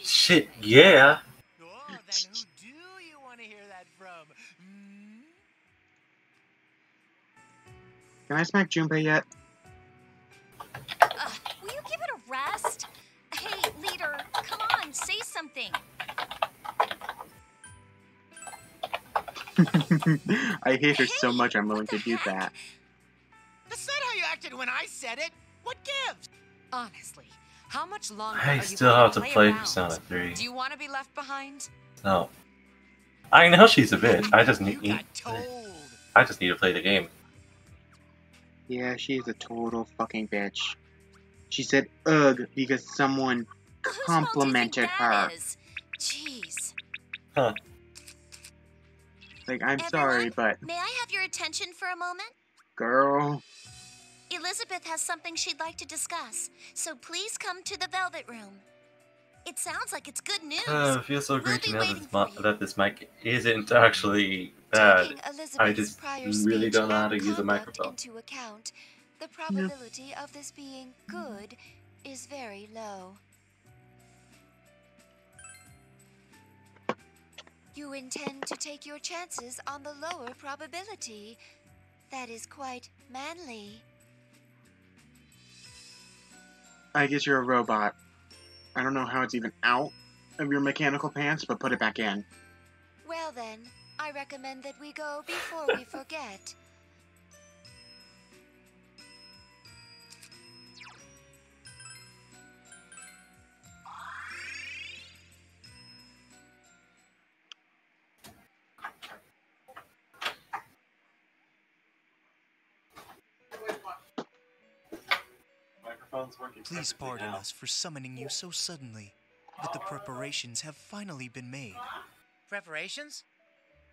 Shit, yeah. Oh, then who do you want to hear that from? Hmm? Can I smack Junpei yet? Ugh, will you give it a rest? Hey, leader, come on, say something. I hate her so much I'm willing to do that. That's not how you acted when I said it. What gives? Honestly, how much longer I still have to play around? Persona 3. Do you want to be left behind? No. I know she's a bitch. I just need. You got told. I just need to play the game. Yeah, she's a total fucking bitch. She said ugh because someone Whose fault do you think complimented her. is? Jeez. Huh. Like, I'm Everyone, sorry, but May I have your attention for a moment? girl, Elizabeth has something she'd like to discuss, so please come to the Velvet Room. It sounds like it's good news. Uh, it feels so We'll great to know this mo- that this mic isn't actually bad. I just prior really don't know how to use a microphone. Into account, the probability of this being good is very low. You intend to take your chances on the lower probability. That is quite manly. I guess you're a robot. I don't know how it's even out of your mechanical pants, but put it back in. Well then, I recommend that we go before we forget. Please pardon now. us for summoning you so suddenly, but the preparations have finally been made. Preparations?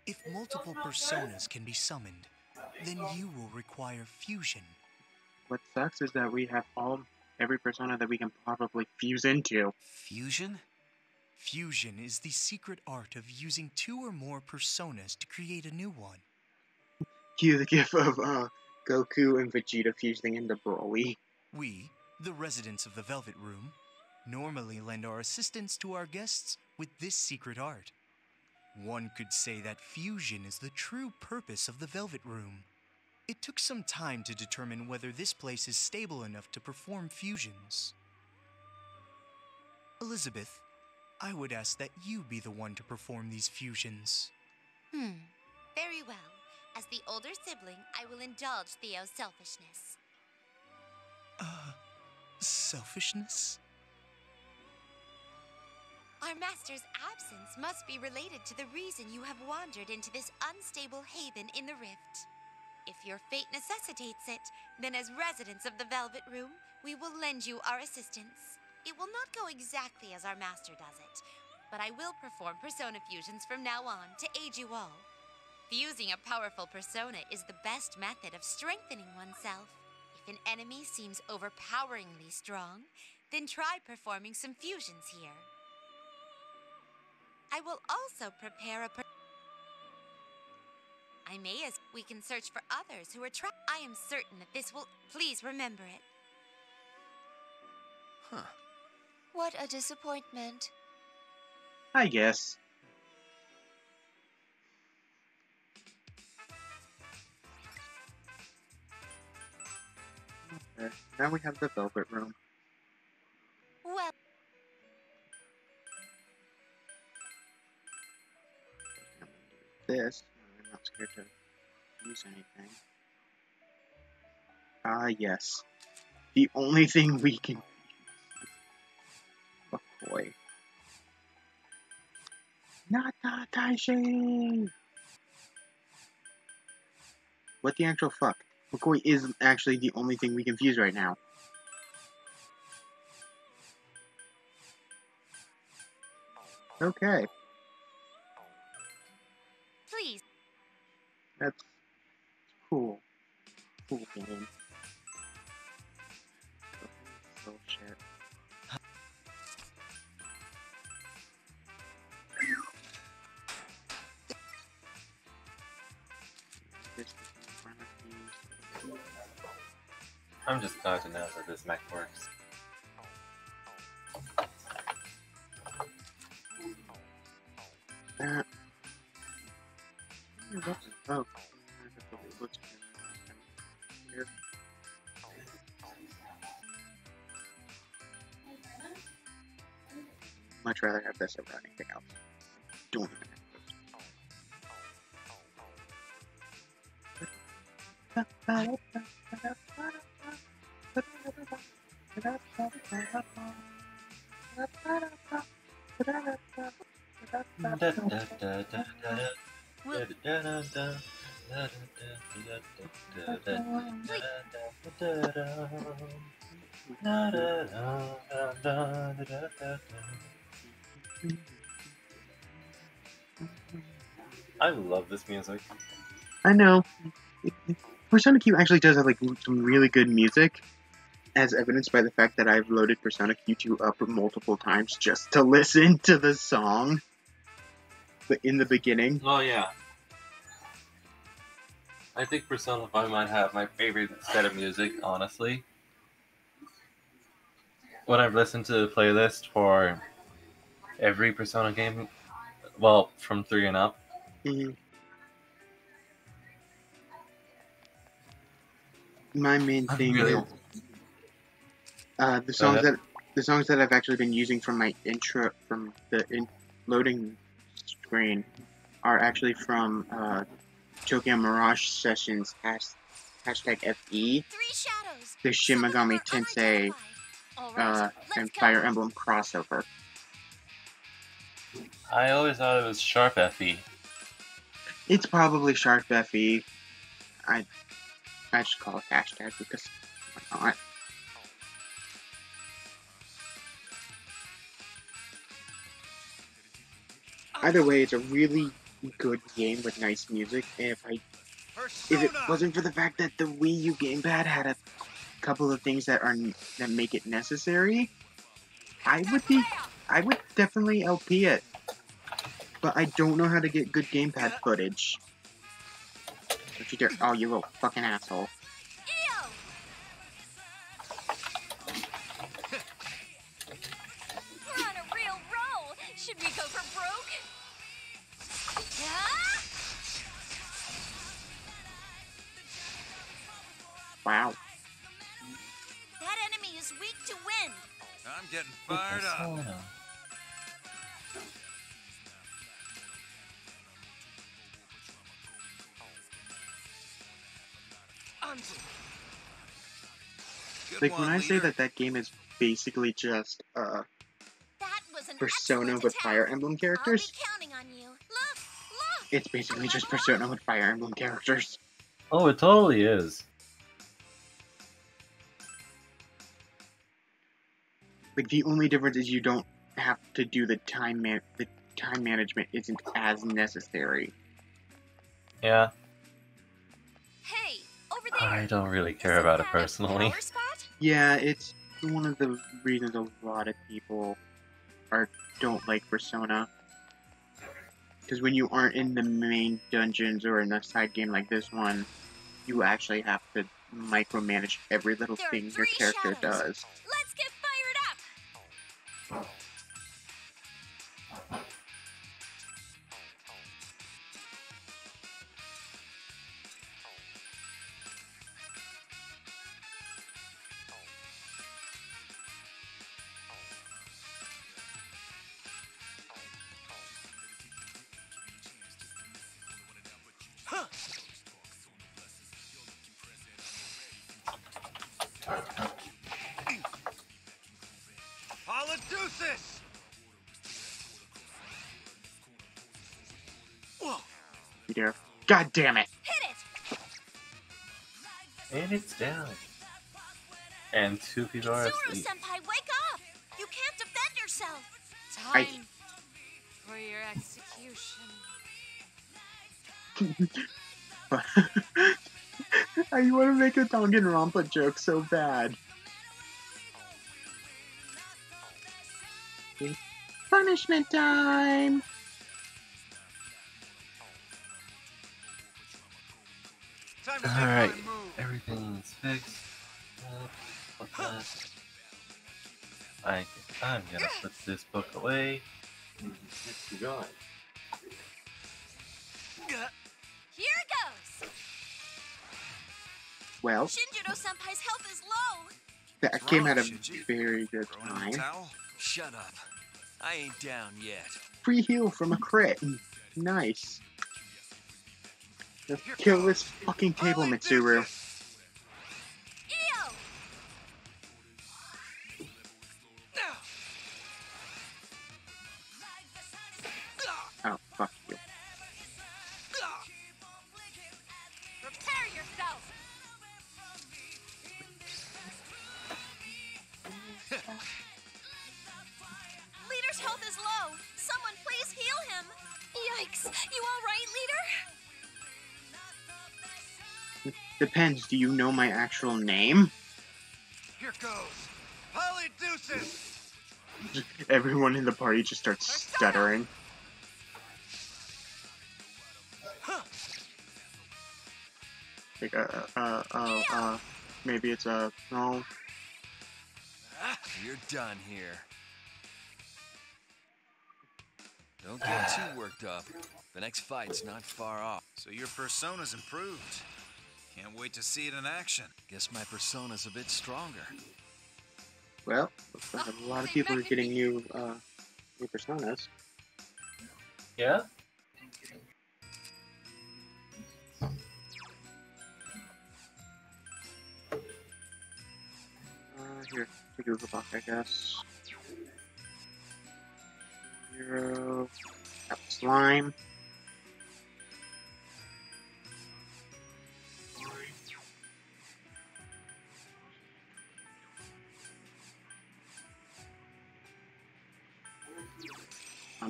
If multiple personas can be summoned, then you will require fusion. What sucks is that we have all every persona that we can probably fuse into. Fusion? Fusion is the secret art of using two or more personas to create a new one. Cue the gif of uh, Goku and Vegeta fusing into Broly. We, the residents of the Velvet Room, normally lend our assistance to our guests with this secret art. One could say that fusion is the true purpose of the Velvet Room. It took some time to determine whether this place is stable enough to perform fusions. Elizabeth, I would ask that you be the one to perform these fusions. Hmm. Very well. As the older sibling, I will indulge Theo's selfishness. Uh, selfishness? Our master's absence must be related to the reason you have wandered into this unstable haven in the rift. If your fate necessitates it, then as residents of the Velvet Room, we will lend you our assistance. It will not go exactly as our master does it, but I will perform persona fusions from now on to aid you all. Fusing a powerful persona is the best method of strengthening oneself. If an enemy seems overpoweringly strong, then try performing some fusions here. I will also prepare a. Per- I may as we can search for others who are trapped. I am certain that this will. Please remember it. Huh. What a disappointment. I guess. Okay, now we have the Velvet Room. Well, This, I'm not scared to use anything. Ah, yes. The only thing we can McCoy. Not that Taishi! What the actual fuck? McCoy is actually the only thing we can fuse right now. Okay, Please. that's cool. Cool game. I'm just glad to know that this mech works. Much rather have this over anything else. Don't even I love this music. I know. Persona Q actually does have like some really good music, as evidenced by the fact that I've loaded Persona Q2 up multiple times just to listen to the song. But in the beginning, Oh yeah. I think Persona 5 might have my favorite set of music, honestly. When I've listened to the playlist for every Persona game, well, from 3 and up, mhm. my main I'm thing really- is uh, the songs that the songs that I've actually been using from my intro from the in, loading screen are actually from uh, Tokyo Mirage Sessions hash, hashtag FE, the Shin Megami Tensei uh, and Fire Emblem crossover. I always thought it was Sharp. FE. It's probably Sharp FE. I I just call it hashtag because why not? Either way, it's a really good game with nice music. And if I if it wasn't for the fact that the Wii U gamepad had a couple of things that are that make it necessary, I would be I would definitely LP it. But I don't know how to get good gamepad footage. Don't you dare! Oh, you little fucking asshole! Fired up. Good Like when I say that that game is basically just uh That was an Persona with Fire Emblem characters, on you. Look, look. it's basically just Persona with Fire Emblem characters. Oh, it totally is. Like the only difference is you don't have to do the time man the time management isn't as necessary. Yeah, Hey, over there. I don't really care about it personally. Spot? Yeah, it's one of the reasons a lot of people are don't like Persona. Because when you aren't in the main dungeons or in a side game like this one, you actually have to micromanage every little There thing your character shadows. does. God damn it! Hit it. And it's down. And two people are Zuru asleep. senpai, wake up. You can't defend yourself. I- Time for your execution. I want to make a Danganronpa joke so bad. Punishment time! Time to make Alright, my move. everything's fixed. Put that. I, I'm gonna put this book away. Let's go. Here goes! Well, Shinjiro Senpai's health is low! that came at a very good time. Shut up. I ain't down yet. Free heal from a crit. Nice. Let's kill this fucking table, Mitsuru. Depends, do you know my actual name? Here goes. Polydeuces! Everyone in the party just starts stuttering. Like, uh, uh, uh, uh, maybe it's a, no, You're done here. Don't get too worked up. The next fight's not far off. So your persona's improved. Can't wait to see it in action. Guess my persona's a bit stronger. well, looks a lot of people are getting new, uh, new personas. Yeah? Uh, here, the Google Doc, I guess. Zero. Slime.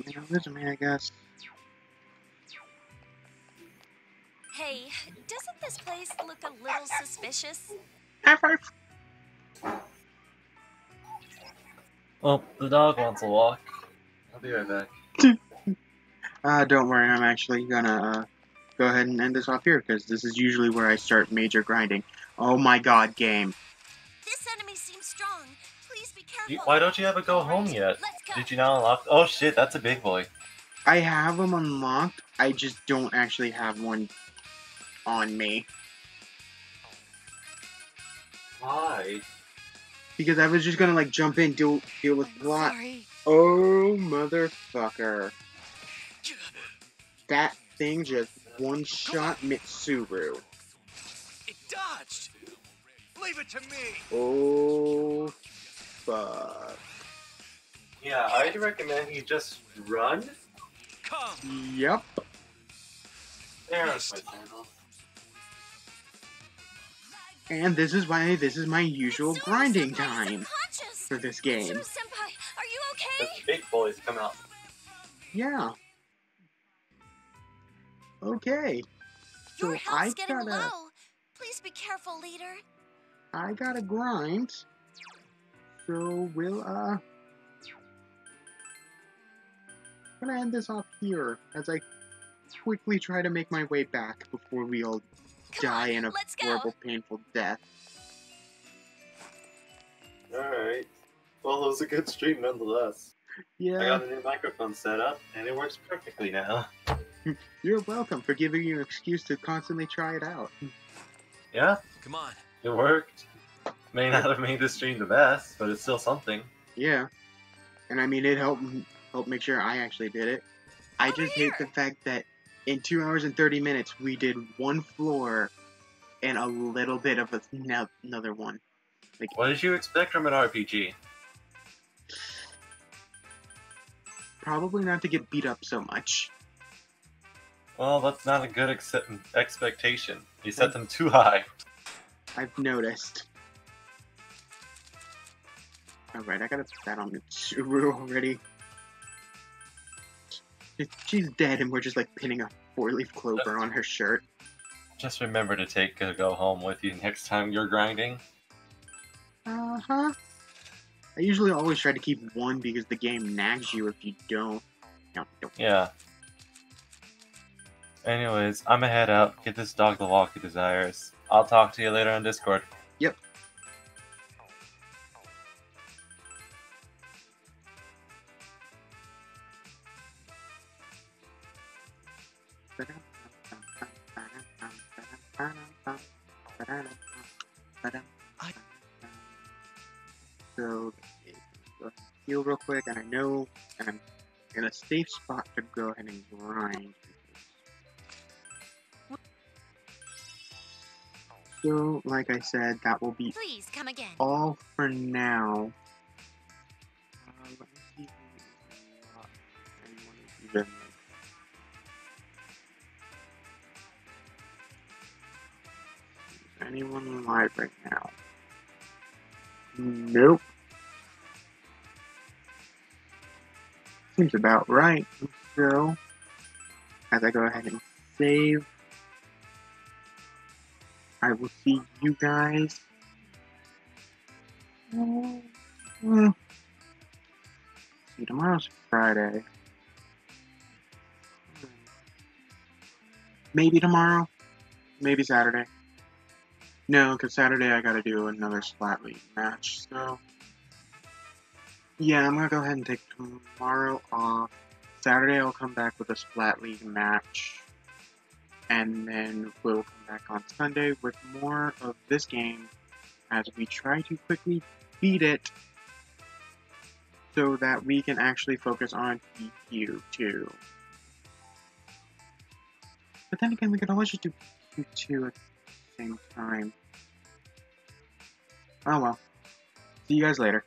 I mean, resume, I guess. Hey, doesn't this place look a little suspicious? Well, the dog wants a walk. I'll be right back. Uh, don't worry, I'm actually gonna uh, go ahead and end this off here because this is usually where I start major grinding. Oh my god, game. This enemy seems strong. Please be careful. You, why don't you have a go home yet? Did you not unlock? Oh shit, that's a big boy. I have them unlocked, I just don't actually have one on me. Why? Because I was just gonna like jump in, deal deal with plot. Oh motherfucker. That thing just one shot Mitsuru. It dodged! Leave it to me! Oh fuck. Yeah, I'd recommend you just run. Come! Yep. There's my channel. And this is why this is my usual grinding time for this game. Senpai, are you The okay? big boys come out. Yeah. Okay. So Your I health's getting gotta low. Please be careful, leader. I gotta grind. So we'll uh I'm gonna end this off here as I quickly try to make my way back before we all die in a let's go. horrible, painful death. Alright. Well, it was a good stream nonetheless. Yeah. I got a new microphone set up, and it works perfectly now. you're welcome for giving you an excuse to constantly try it out. Yeah, Come on. it worked. May not have made the stream the best, but it's still something. Yeah, and I mean it helped help make sure I actually did it. I just hate the fact that in two hours and thirty minutes we did one floor and a little bit of a, another one. Like What did you expect from an RPG? probably not to get beat up so much. Well, that's not a good ex- expectation. You set them too high. I've noticed. Alright, I gotta put that on Mitsuru already. She's dead and we're just like pinning a four-leaf clover on her shirt. Just remember to take a go home with you next time you're grinding. Uh-huh. I usually always try to keep one because the game nags you if you don't. No, don't. Yeah. Anyways, I'm gonna head out, get this dog the walk he desires. I'll talk to you later on Discord. Heal real quick, and I know, I'm in a safe spot to go ahead and grind. So, like I said, that will be Please come again. all for now. Let me see if anyone is anyone live right now. Nope. Seems about right. So, as I go ahead and save, I will see you guys. Hmm. See, tomorrow's Friday. Maybe tomorrow. Maybe Saturday. No, because Saturday I gotta do another Splat League match, so. Yeah, I'm gonna go ahead and take tomorrow off. Saturday I'll come back with a Splat League match. And then we'll come back on Sunday with more of this game as we try to quickly beat it so that we can actually focus on PQ too. But then again, we could always just do Q2 at the same time. Oh well. See you guys later.